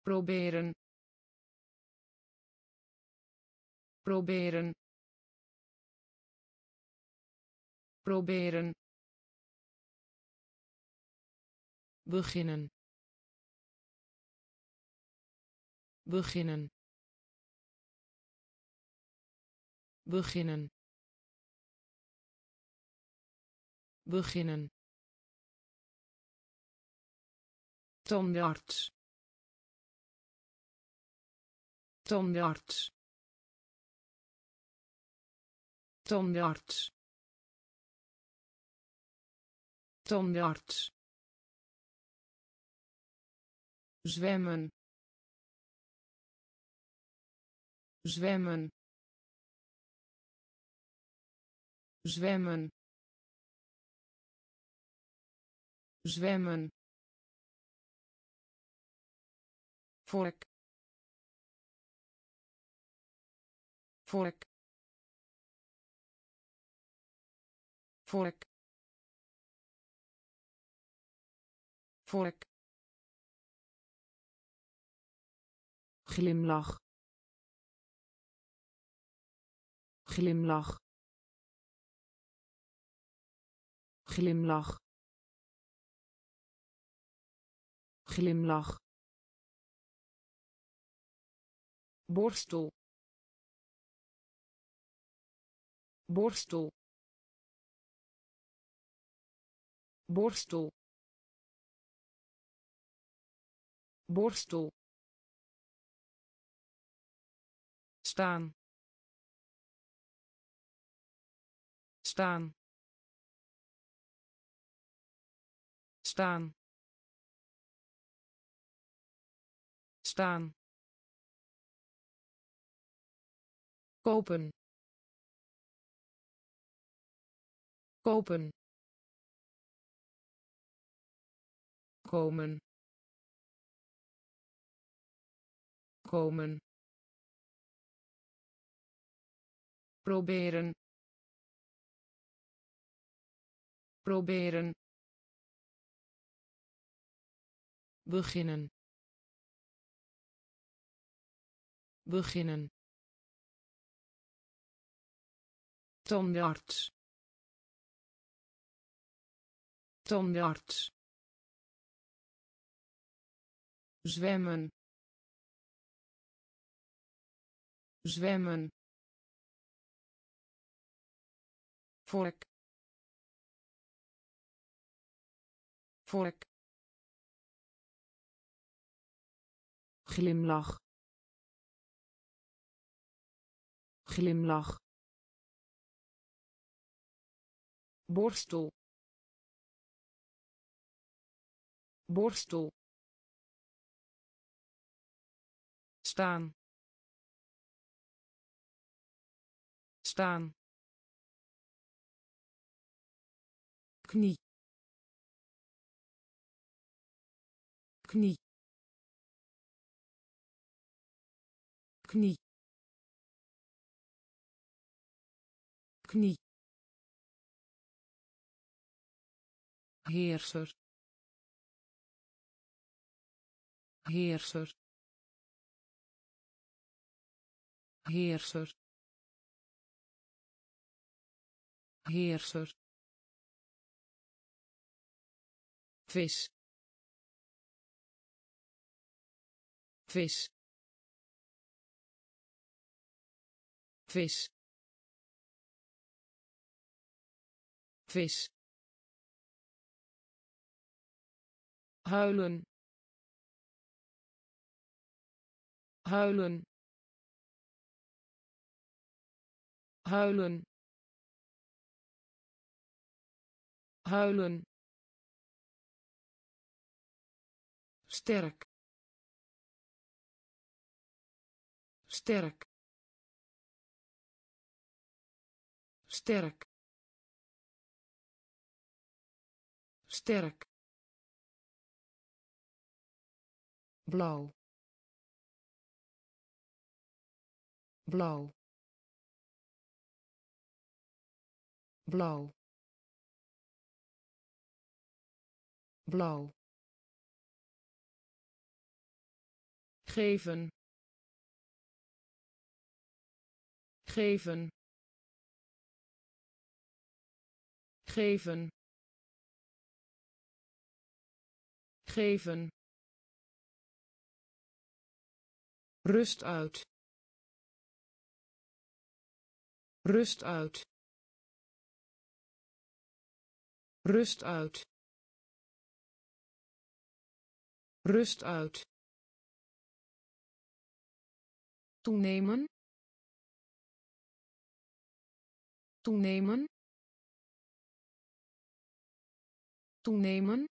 Speaker 1: Proberen. Proberen. Proberen beginnen. Beginnen. Beginnen. Beginnen. Tandarts. Tandarts. Tandarts. Tandarts zwemmen. Zwemmen. Zwemmen. Zwemmen. Vork. Vork. Vork. Vork glimlach. Glimlach. Glimlach. Glimlach. Borstel. Borstel. Borstel. Borstel staan. Staan. Staan. Staan. Kopen. Kopen. Komen. Komen proberen. Proberen. Beginnen. Beginnen. Tandarts. Tandarts. Zwemmen. Zwemmen vork vork glimlach. Glimlach. Borstel. Borstel. Staan. Staan knie. Knie. Knie. Knie. Heerser. Heerser. Heerser. Heerser vis vis vis vis huilen. Huilen. Huilen. Huilen sterk. Sterk. Sterk. Sterk. Blauw. Blauw. Blauw. Blauw geven. Geven. Geven. Geven. Rust uit. Rust uit. Rust uit. Rust uit toenemen. Toenemen. Toenemen.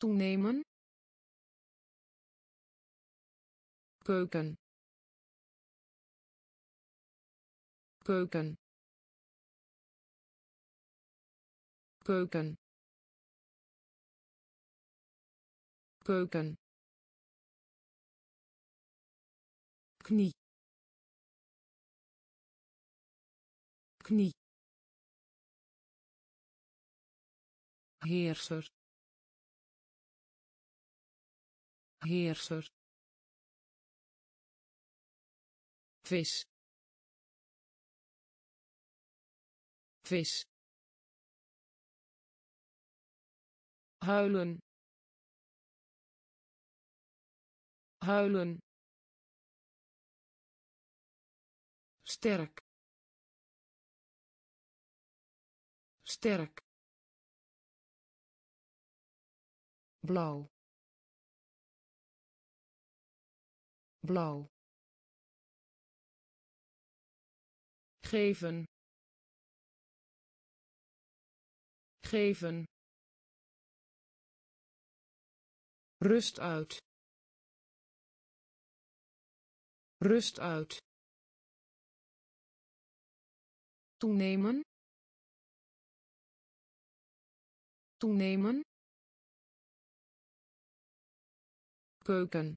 Speaker 1: Toenemen. Keuken. Keuken. Keuken. Keuken knie. Knie. Heerser. Heerser. Vis. Vis. Huilen. Huilen sterk. Sterk. Blauw. Blauw. Geven. Geven. Rust uit. Rust uit toenemen. Toenemen. Keuken.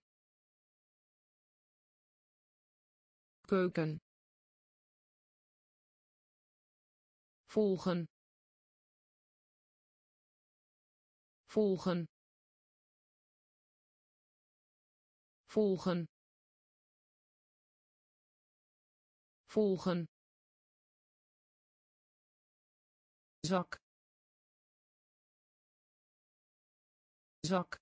Speaker 1: Keuken. Volgen. Volgen. Volgen. Volgen zak zak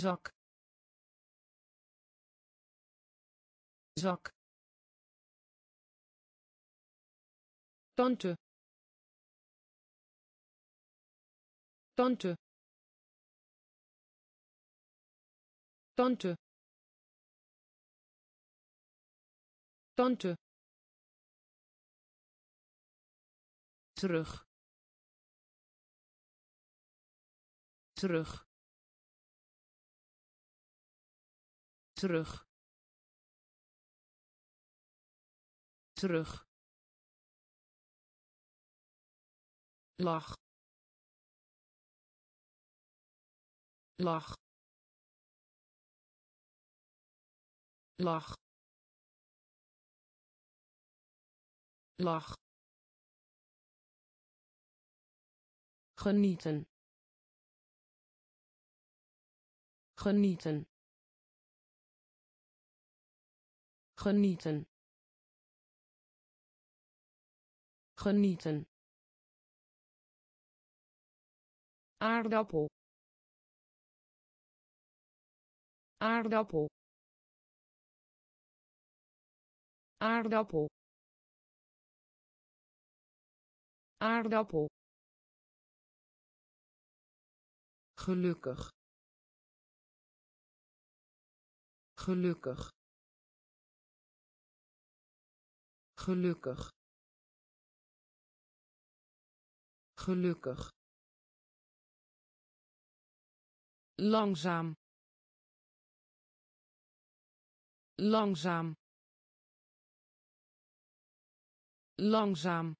Speaker 1: zak zak tante. Tante. Tante. Tante terug. Terug. Terug. Terug. Lach. Lach. Lach. Lach genieten. Genieten. Genieten. Genieten. Aardappel. Aardappel. Aardappel. Aardappel gelukkig. Gelukkig. Gelukkig. Gelukkig. Langzaam. Langzaam. Langzaam.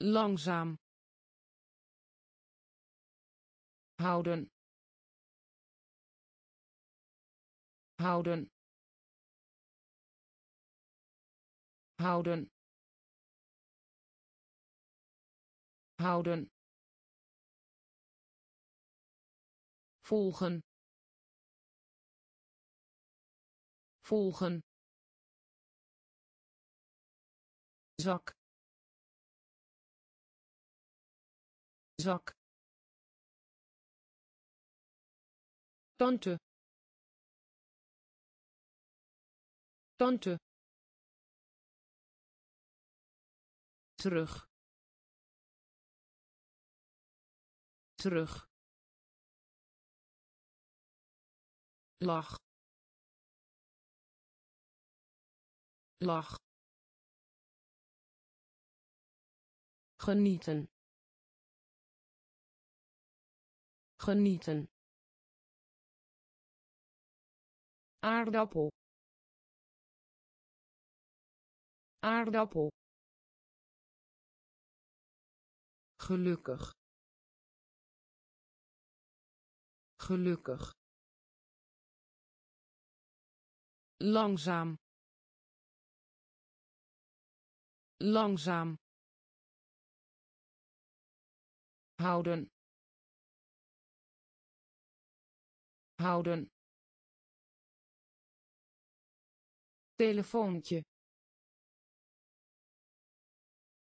Speaker 1: Langzaam houden. Houden. Houden. Houden. Volgen. Volgen. Zak zak tante. Tante. Terug. Terug. Lach. Lach. Genieten. Genieten aardappel. Aardappel. Gelukkig. Gelukkig. Langzaam. Langzaam. Houden. Houden telefoontje.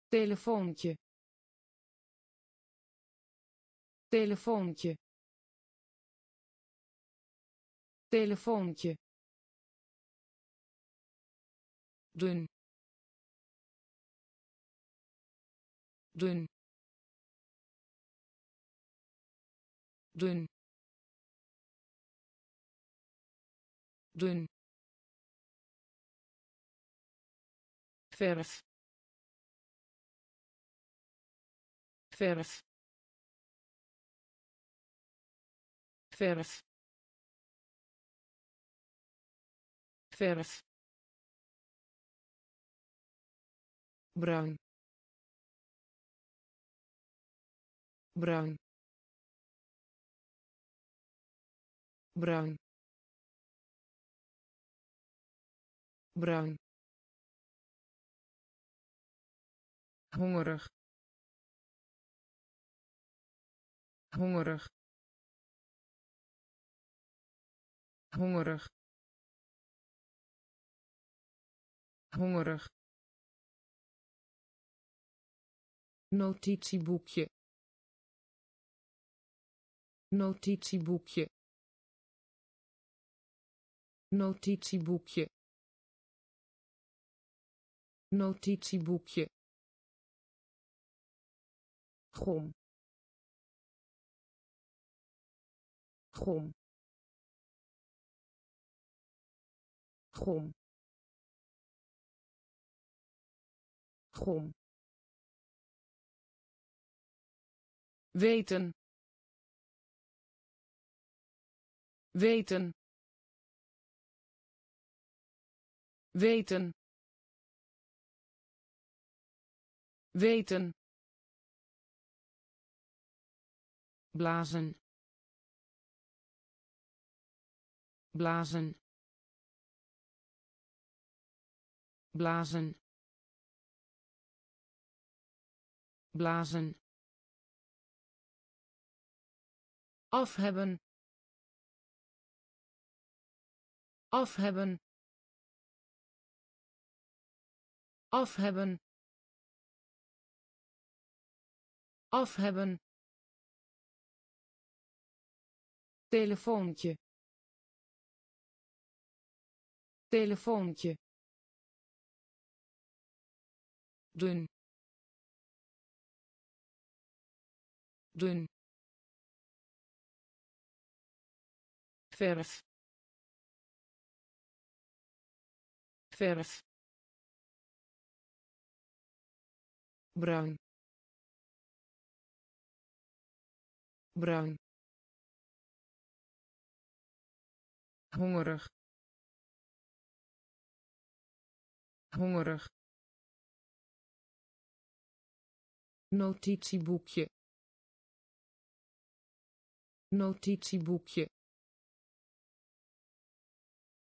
Speaker 1: Telefoontje. Telefoontje. Telefoontje. Dun. Dun. Dun. Dun verf. Verf. Verf. Verf. Bruin. Bruin. Bruin. Bruin hongerig. Hongerig. Hongerig. Hongerig. Notitieboekje. Notitieboekje. Notitieboekje. Notitieboekje gom gom gom gom weten. Weten. Weten. Weten blazen. Blazen. Blazen. Blazen. Af hebben. Af hebben telefoontje. Telefoontje. Dun. Dun. Verf. Verf. Bruin. Bruin hongerig. Hongerig. Notitieboekje. Notitieboekje.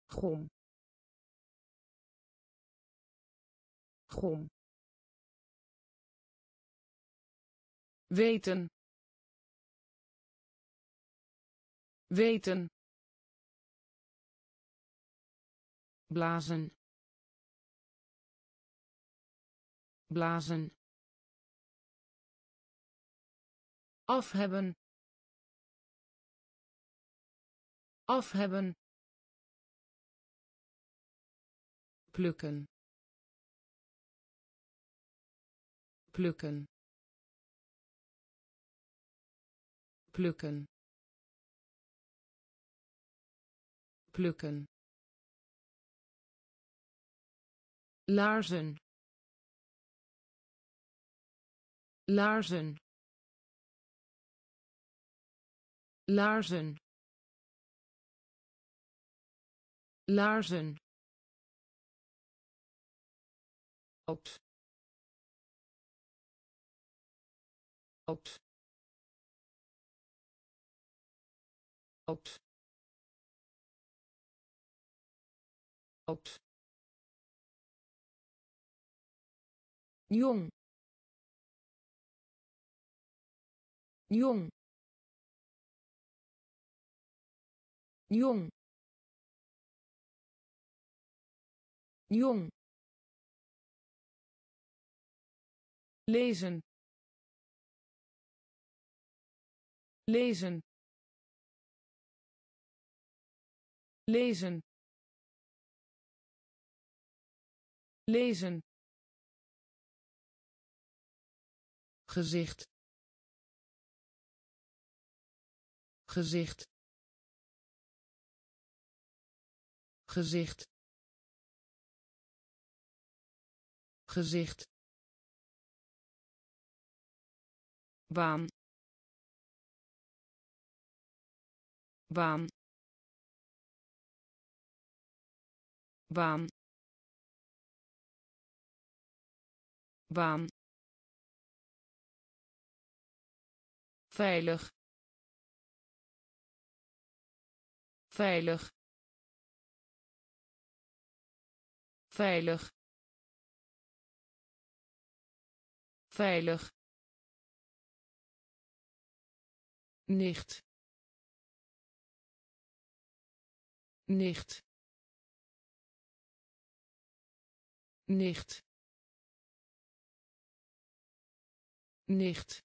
Speaker 1: Gom. Gom. Weten. Weten blazen. Blazen. Af hebben. Af hebben. Plukken. Plukken. Plukken. Plukken laarzen. Laarzen. Laarzen. Laarzen. Oud. Oud. Oud. Oud jong. Jong. Jong. Jong. Lezen. Lezen. Lezen. Lezen gezicht. Gezicht. Gezicht. Gezicht. Baan baan baan baan veilig. Veilig. Veilig. Veilig. Nicht. Nicht. Nicht. Nicht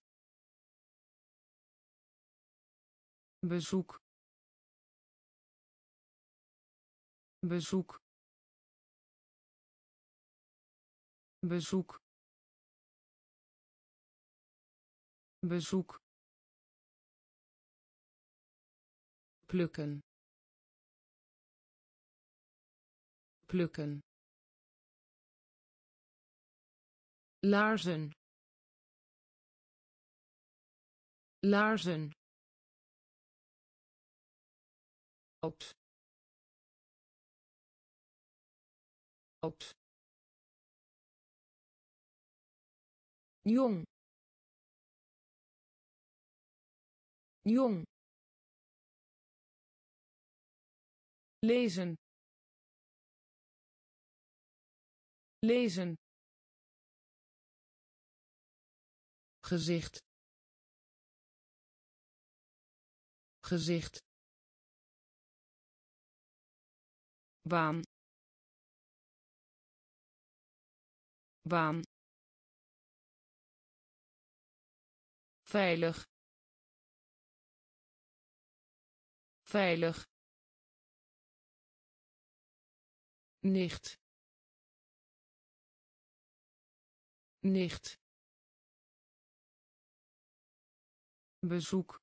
Speaker 1: bezoek. Bezoek. Bezoek. Bezoek. Plukken. Plukken. Laarzen. Laarzen oud oud jong. Jong. Lezen. Lezen. Gezicht. Gezicht baan. Baan. Veilig. Veilig. Nicht. Nicht. Bezoek.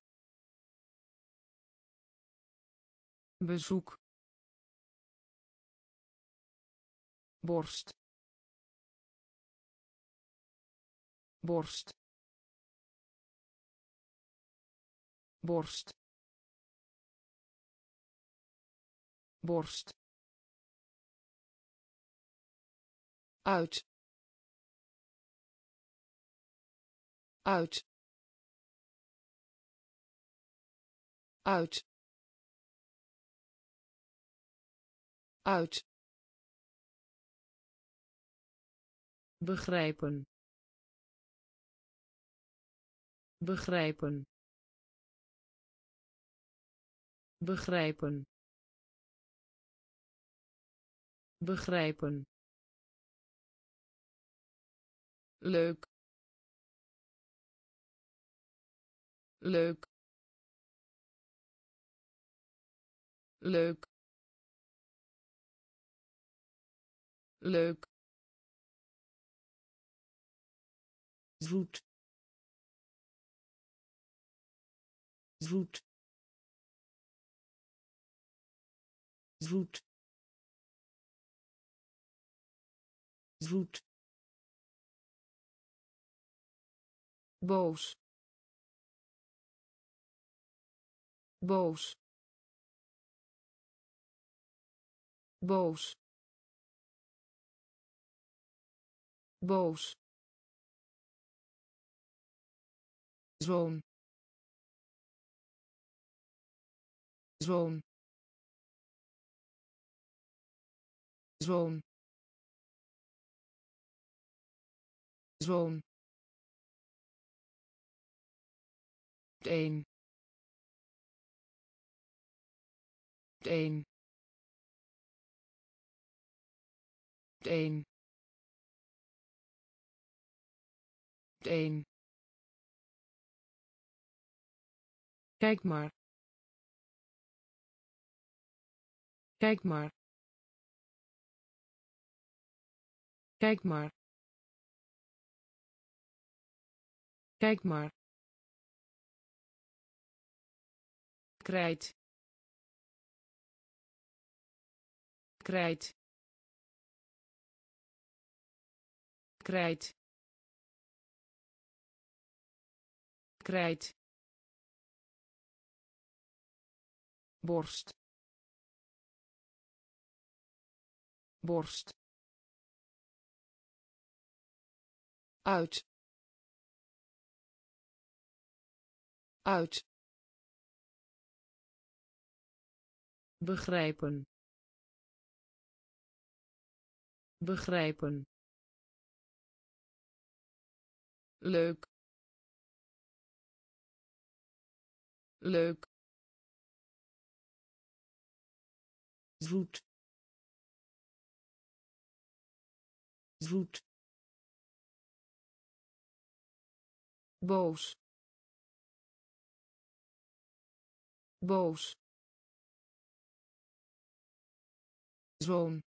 Speaker 1: Bezoek borst. Borst. Borst. Borst. Uit. Uit. Uit. Uit begrijpen. Begrijpen. Begrijpen. Begrijpen. Leuk. Leuk. Leuk. Leuk zoet. Zoet. Zoet. Boos. Boos. Boos. Boos zoon zoon zoon zoon een een een een Kijk maar. Kijk maar. Kijk maar. Kijk maar. krijt krijt krijt krijt borst. Borst. Uit. Uit. Begrijpen. Begrijpen. Leuk. Leuk zoet. Zoet. Boos. Boos. Zoon.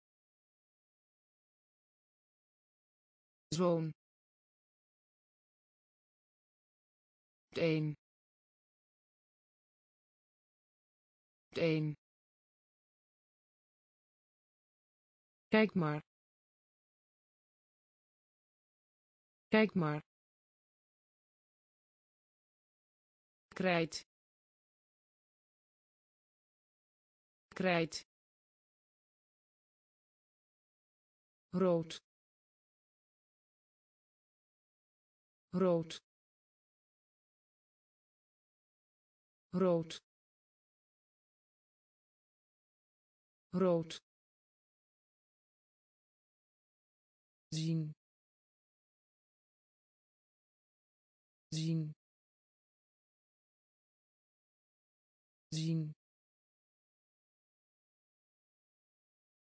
Speaker 1: Zoon. Een een Kijk maar. Kijk maar. krijt. Krijt. Rood. Rood. Rood. Rood zien. Zien. Zien.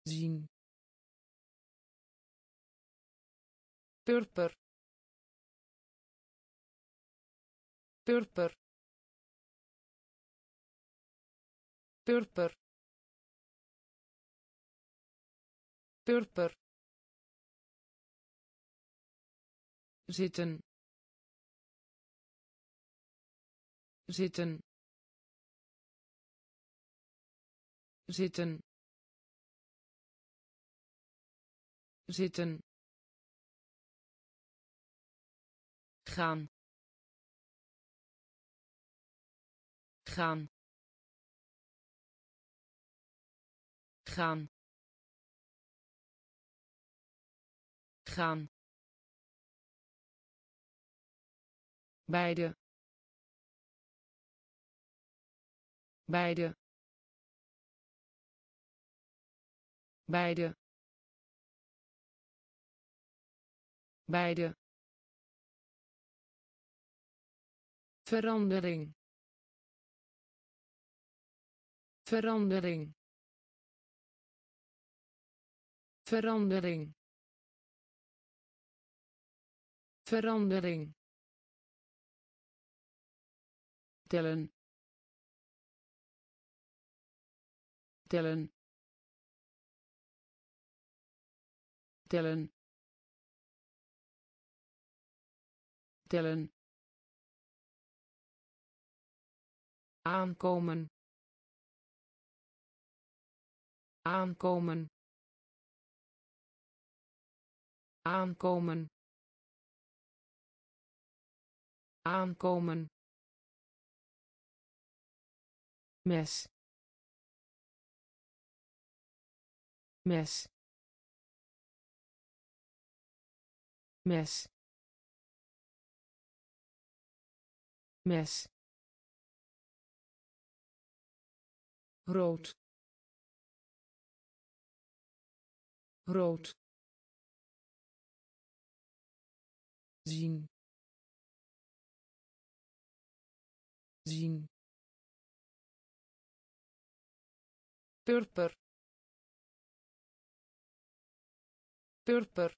Speaker 1: Zien. Purper. Purper. Purper. Purper zitten. Zitten. Zitten. Zitten. Gaan. Gaan. Gaan. Gaan beide. Beide. Beide. Beide. Verandering. Verandering. Verandering. Verandering tellen. Tellen. Tellen. Tellen. Aankomen. Aankomen. Aankomen. Aankomen mes. Mes. Mes. Mes. Rood. Rood. Zien. Zien purper. Purper.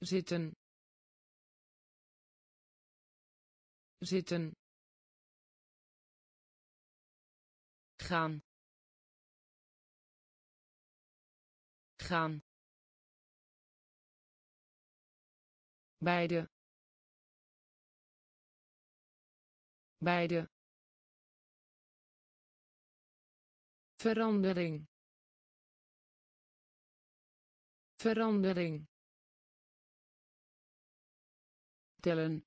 Speaker 1: Zitten. Zitten. Gaan. Gaan. Beide. Beide verandering. Verandering. Tellen.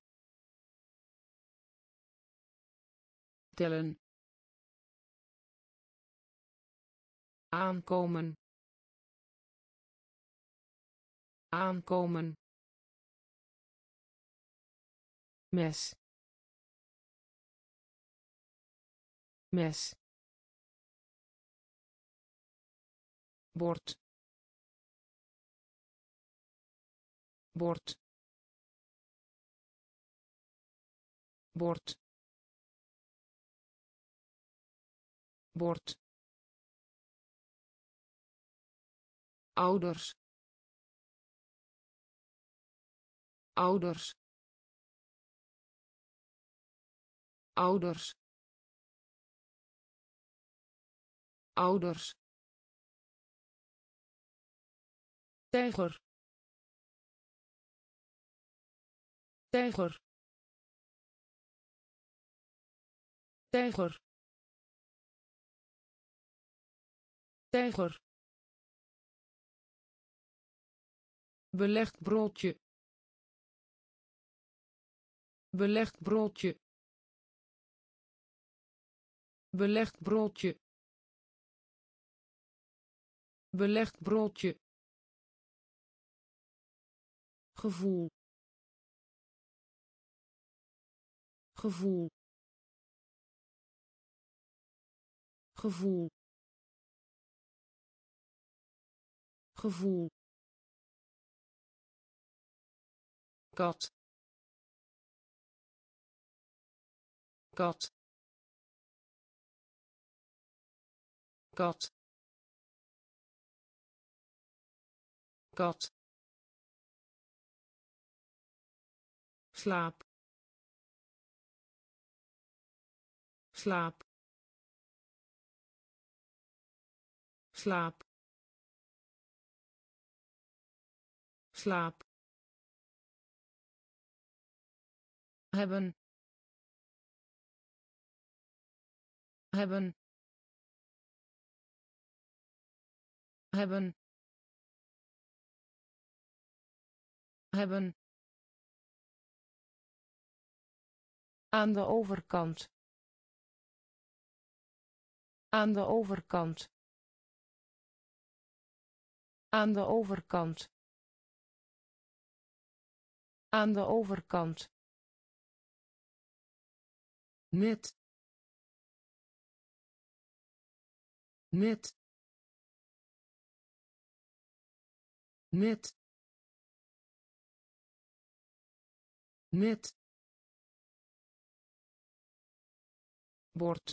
Speaker 1: Tellen. Aankomen. Aankomen. Mes. Mes bord. Bord. Bord. Bord. Ouders. Ouders. Ouders. Ouders tijger. Tijger. Tijger. Tijger. Belegd broodje. Belegd broodje. Belegd broodje. Belegd broodje gevoel. Gevoel. Gevoel. Gevoel. Kat. Kat. Kat. Kat slaap. Slaap. Slaap. Slaap. Hebben. Hebben. Hebben. Hebben aan de overkant. Aan de overkant. Aan de overkant. Aan de overkant. Net net net net bord.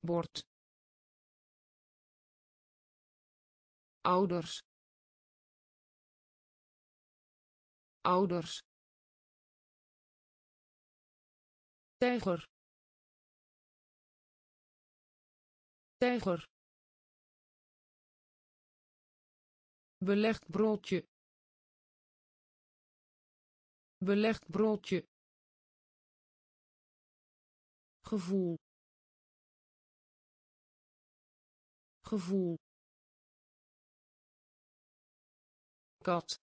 Speaker 1: Bord. Ouders. Ouders. Tijger. Tijger. Belegd broodje. Belegd broodje gevoel. Gevoel. Kat.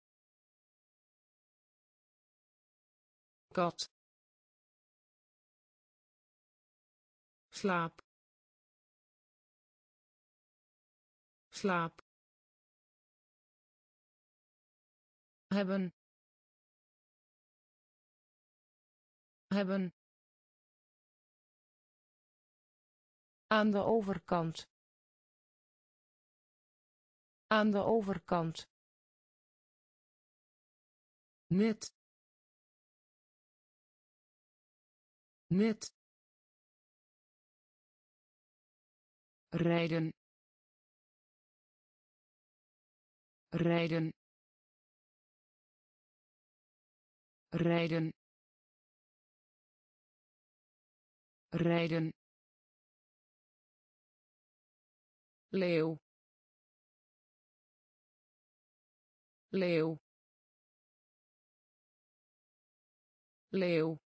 Speaker 1: Kat. Slaap. Slaap. Hebben. Hebben aan de overkant. Aan de overkant. Net net rijden. Rijden. Rijden. Rijden leeuw. Leeuw. Leeuw.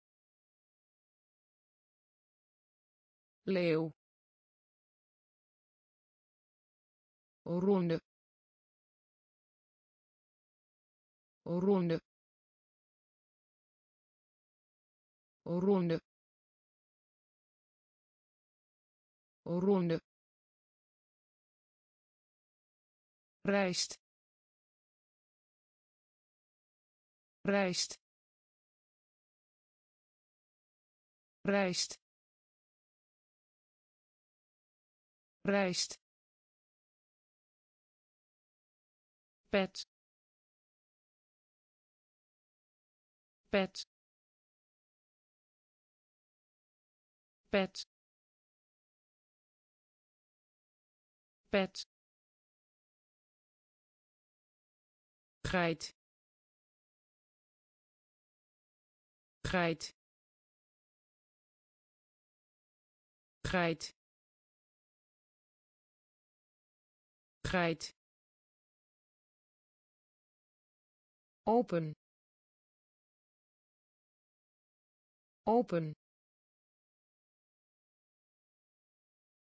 Speaker 1: Leeuw. Ronde. Ronde. Ronde. Ronde rijst rijst rijst rijst pet. Pet. Pet. Pet geit. Geit. Geit. Geit. Open. Open.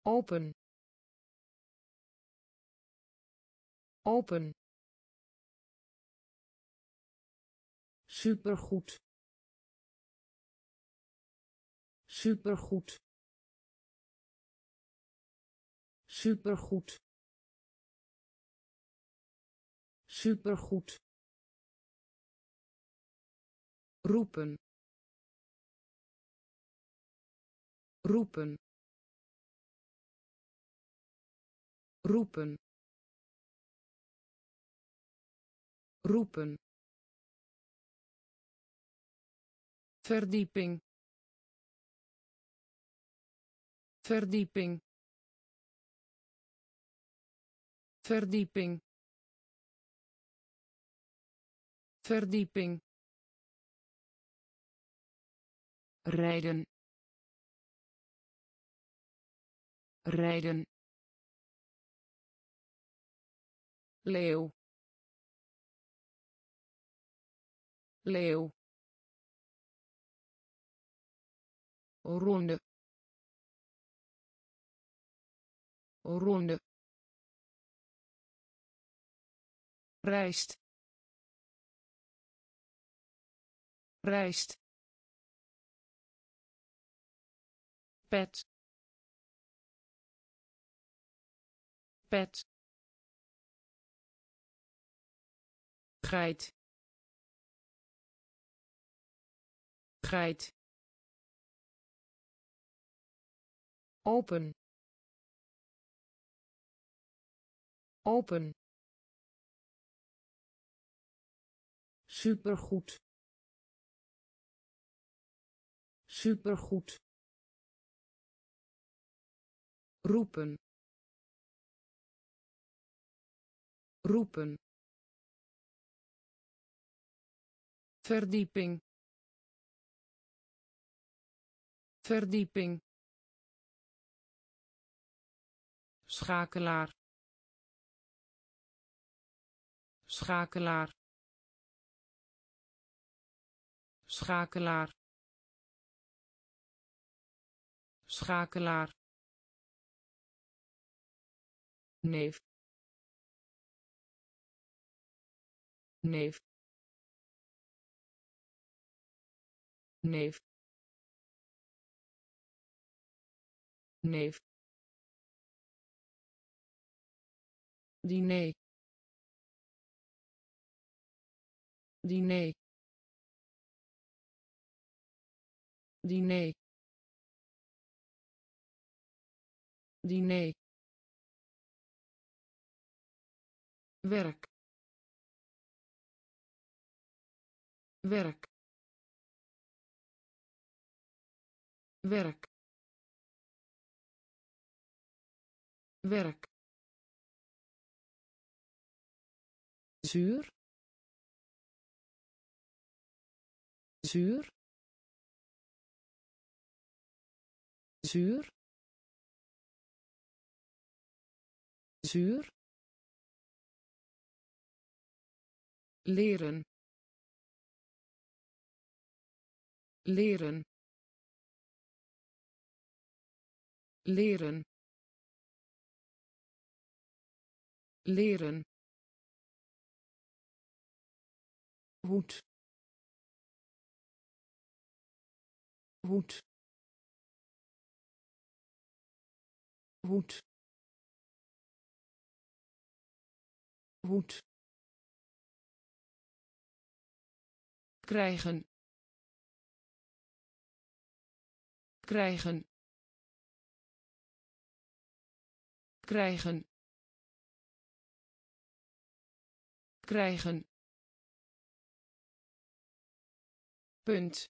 Speaker 1: Open. Open supergoed. Supergoed.
Speaker 2: Supergoed. Supergoed. Roepen. Roepen. Roepen. Roepen verdieping. Verdieping. Verdieping. Verdieping. Rijden. Rijden. Leeuw. Leeuw ronde. Ronde. Rijst. Rijst. Pet. Pet. Geit. Geit
Speaker 1: open. Open.
Speaker 2: Supergoed. Supergoed. Roepen. Roepen.
Speaker 1: Verdieping. Verdieping schakelaar. Schakelaar. Schakelaar. Schakelaar. Neef. Neef. Neef. Neef diner. Diner. Diner. Diner. Werk. Werk. Werk. Werk zuur. Zuur. Zuur. Zuur. Leren. Leren. Leren. Leren hoed. Hoed. Hoed. Hoed. Krijgen. Krijgen. Krijgen. Krijgen punt.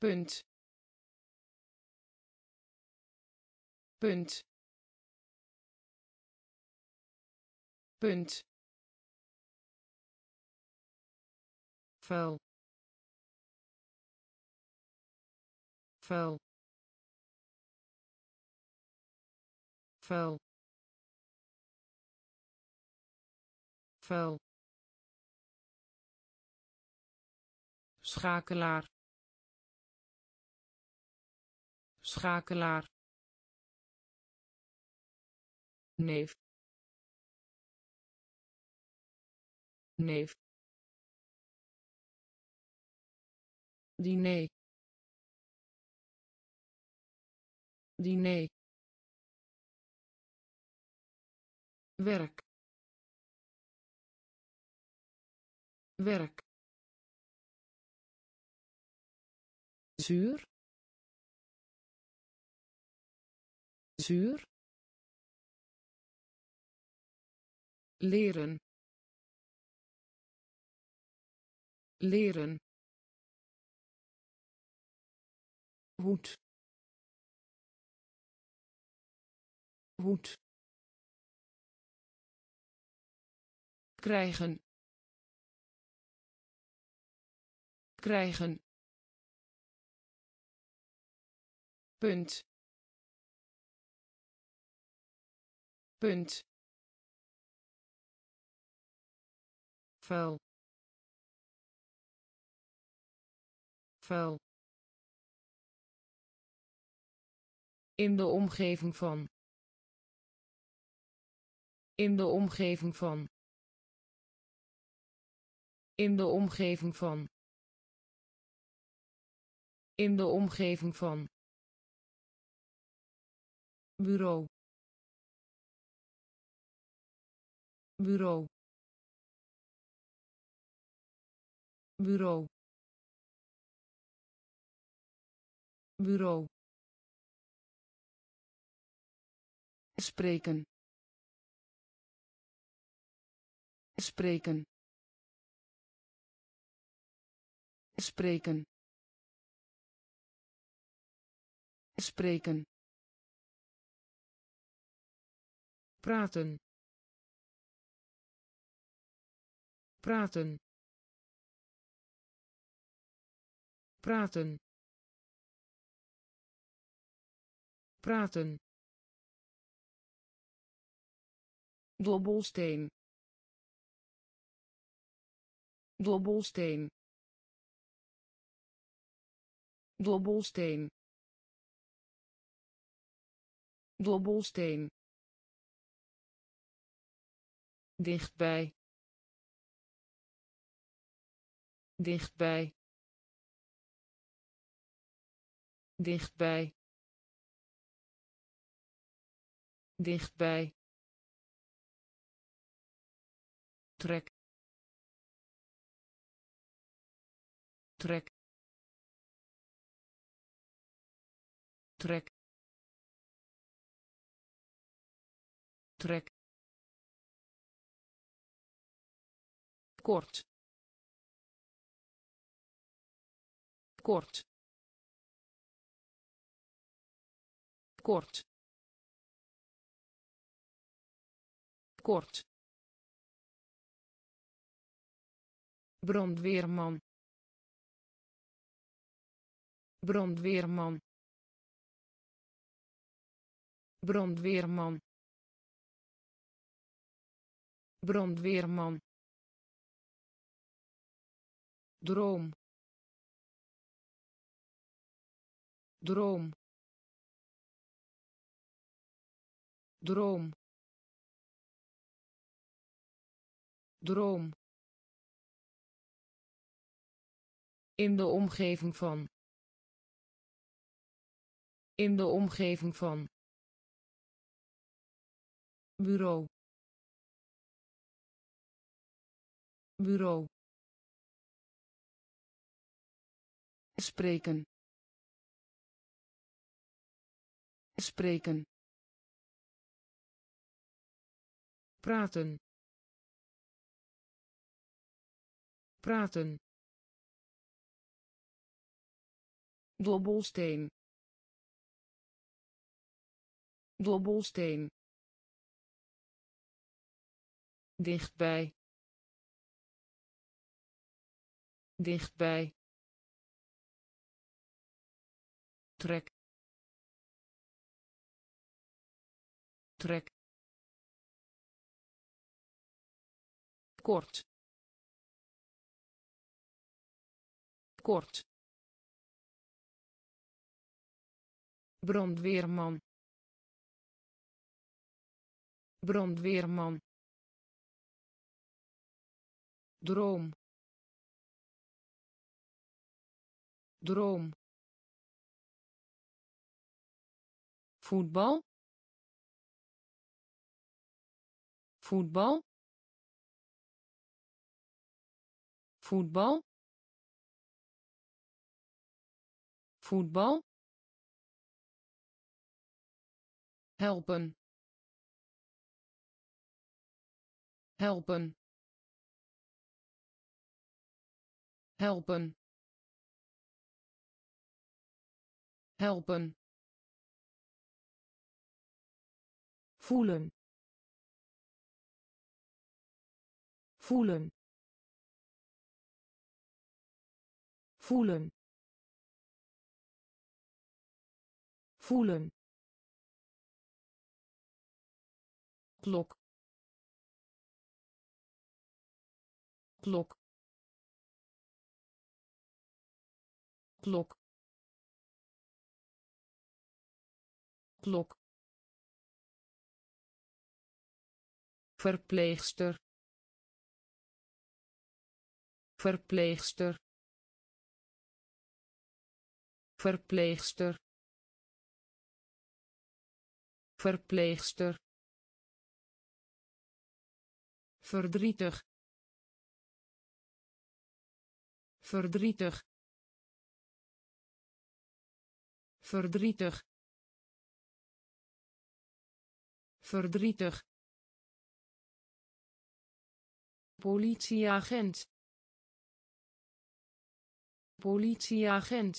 Speaker 1: Punt. Punt. Punt. Vuil. Vuil. Vuil. Vuil schakelaar. Schakelaar. Neef. Neef. Diner. Diner. Werk. Werk zuur. Zuur. Leren. Leren. Hoed. Hoed. Krijgen. Krijgen punt. Punt. Vuil. Vuil. In de omgeving van. In de omgeving van. In de omgeving van. In de omgeving van bureau. Bureau. Bureau. Bureau. Spreken. Spreken. Spreken. Spreken praten. Praten. Praten. Praten. Dobbelsteen dobbelsteen dobbelsteen dobbelsteen dichtbij. Dichtbij. Dichtbij. Dichtbij. Trek. Trek. Trek. Trek kort. Kort. Kort. Kort. Brandweerman. Brandweerman. Brandweerman. Brandweerman droom. Droom. Droom. Droom. In de omgeving van. In de omgeving van. Bureau. Bureau spreken. Spreken. Praten. Praten. Dobbelsteen. Dobbelsteen. Dichtbij. Dichtbij trek. Trek. Kort. Kort. Brandweerman. Brandweerman. Droom. Droom voetbal. Voetbal. Voetbal. Voetbal. Helpen. Helpen. Helpen. Helpen voelen. Voelen. Voelen. Voelen. Klok. Klok. Klok. Klok verpleegster. Verpleegster. Verpleegster. Verpleegster. Verdrietig. Verdrietig. Verdrietig. Verdrietig politieagent. Politieagent.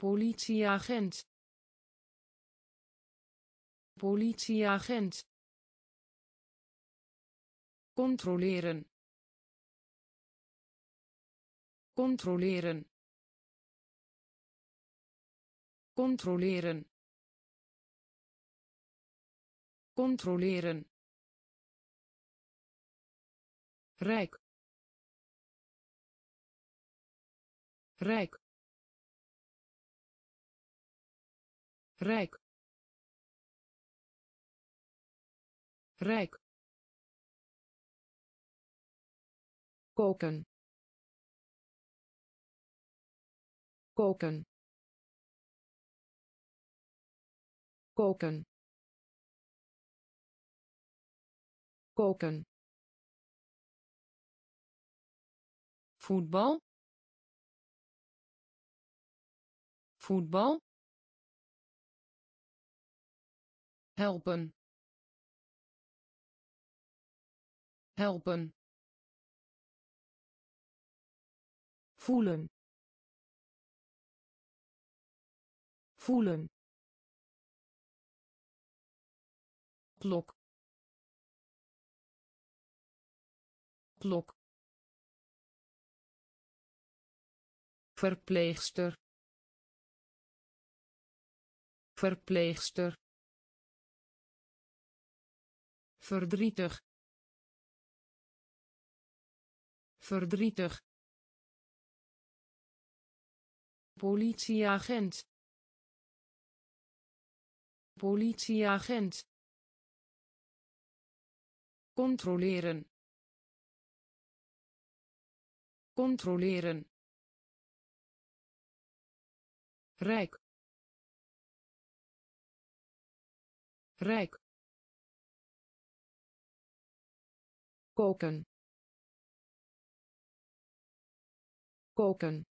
Speaker 1: Politieagent. Politieagent. Controleren. Controleren. Controleren. Controleren rijk. Rijk. Rijk. Rijk. Koken. Koken. Koken. Koken voetbal. Voetbal. Helpen. Helpen. Voelen. Voelen. Klok. Klok verpleegster. Verpleegster. Verdrietig. Verdrietig. Politieagent. Politieagent. Controleren. Controleren rijk. Rijk. Koken. Koken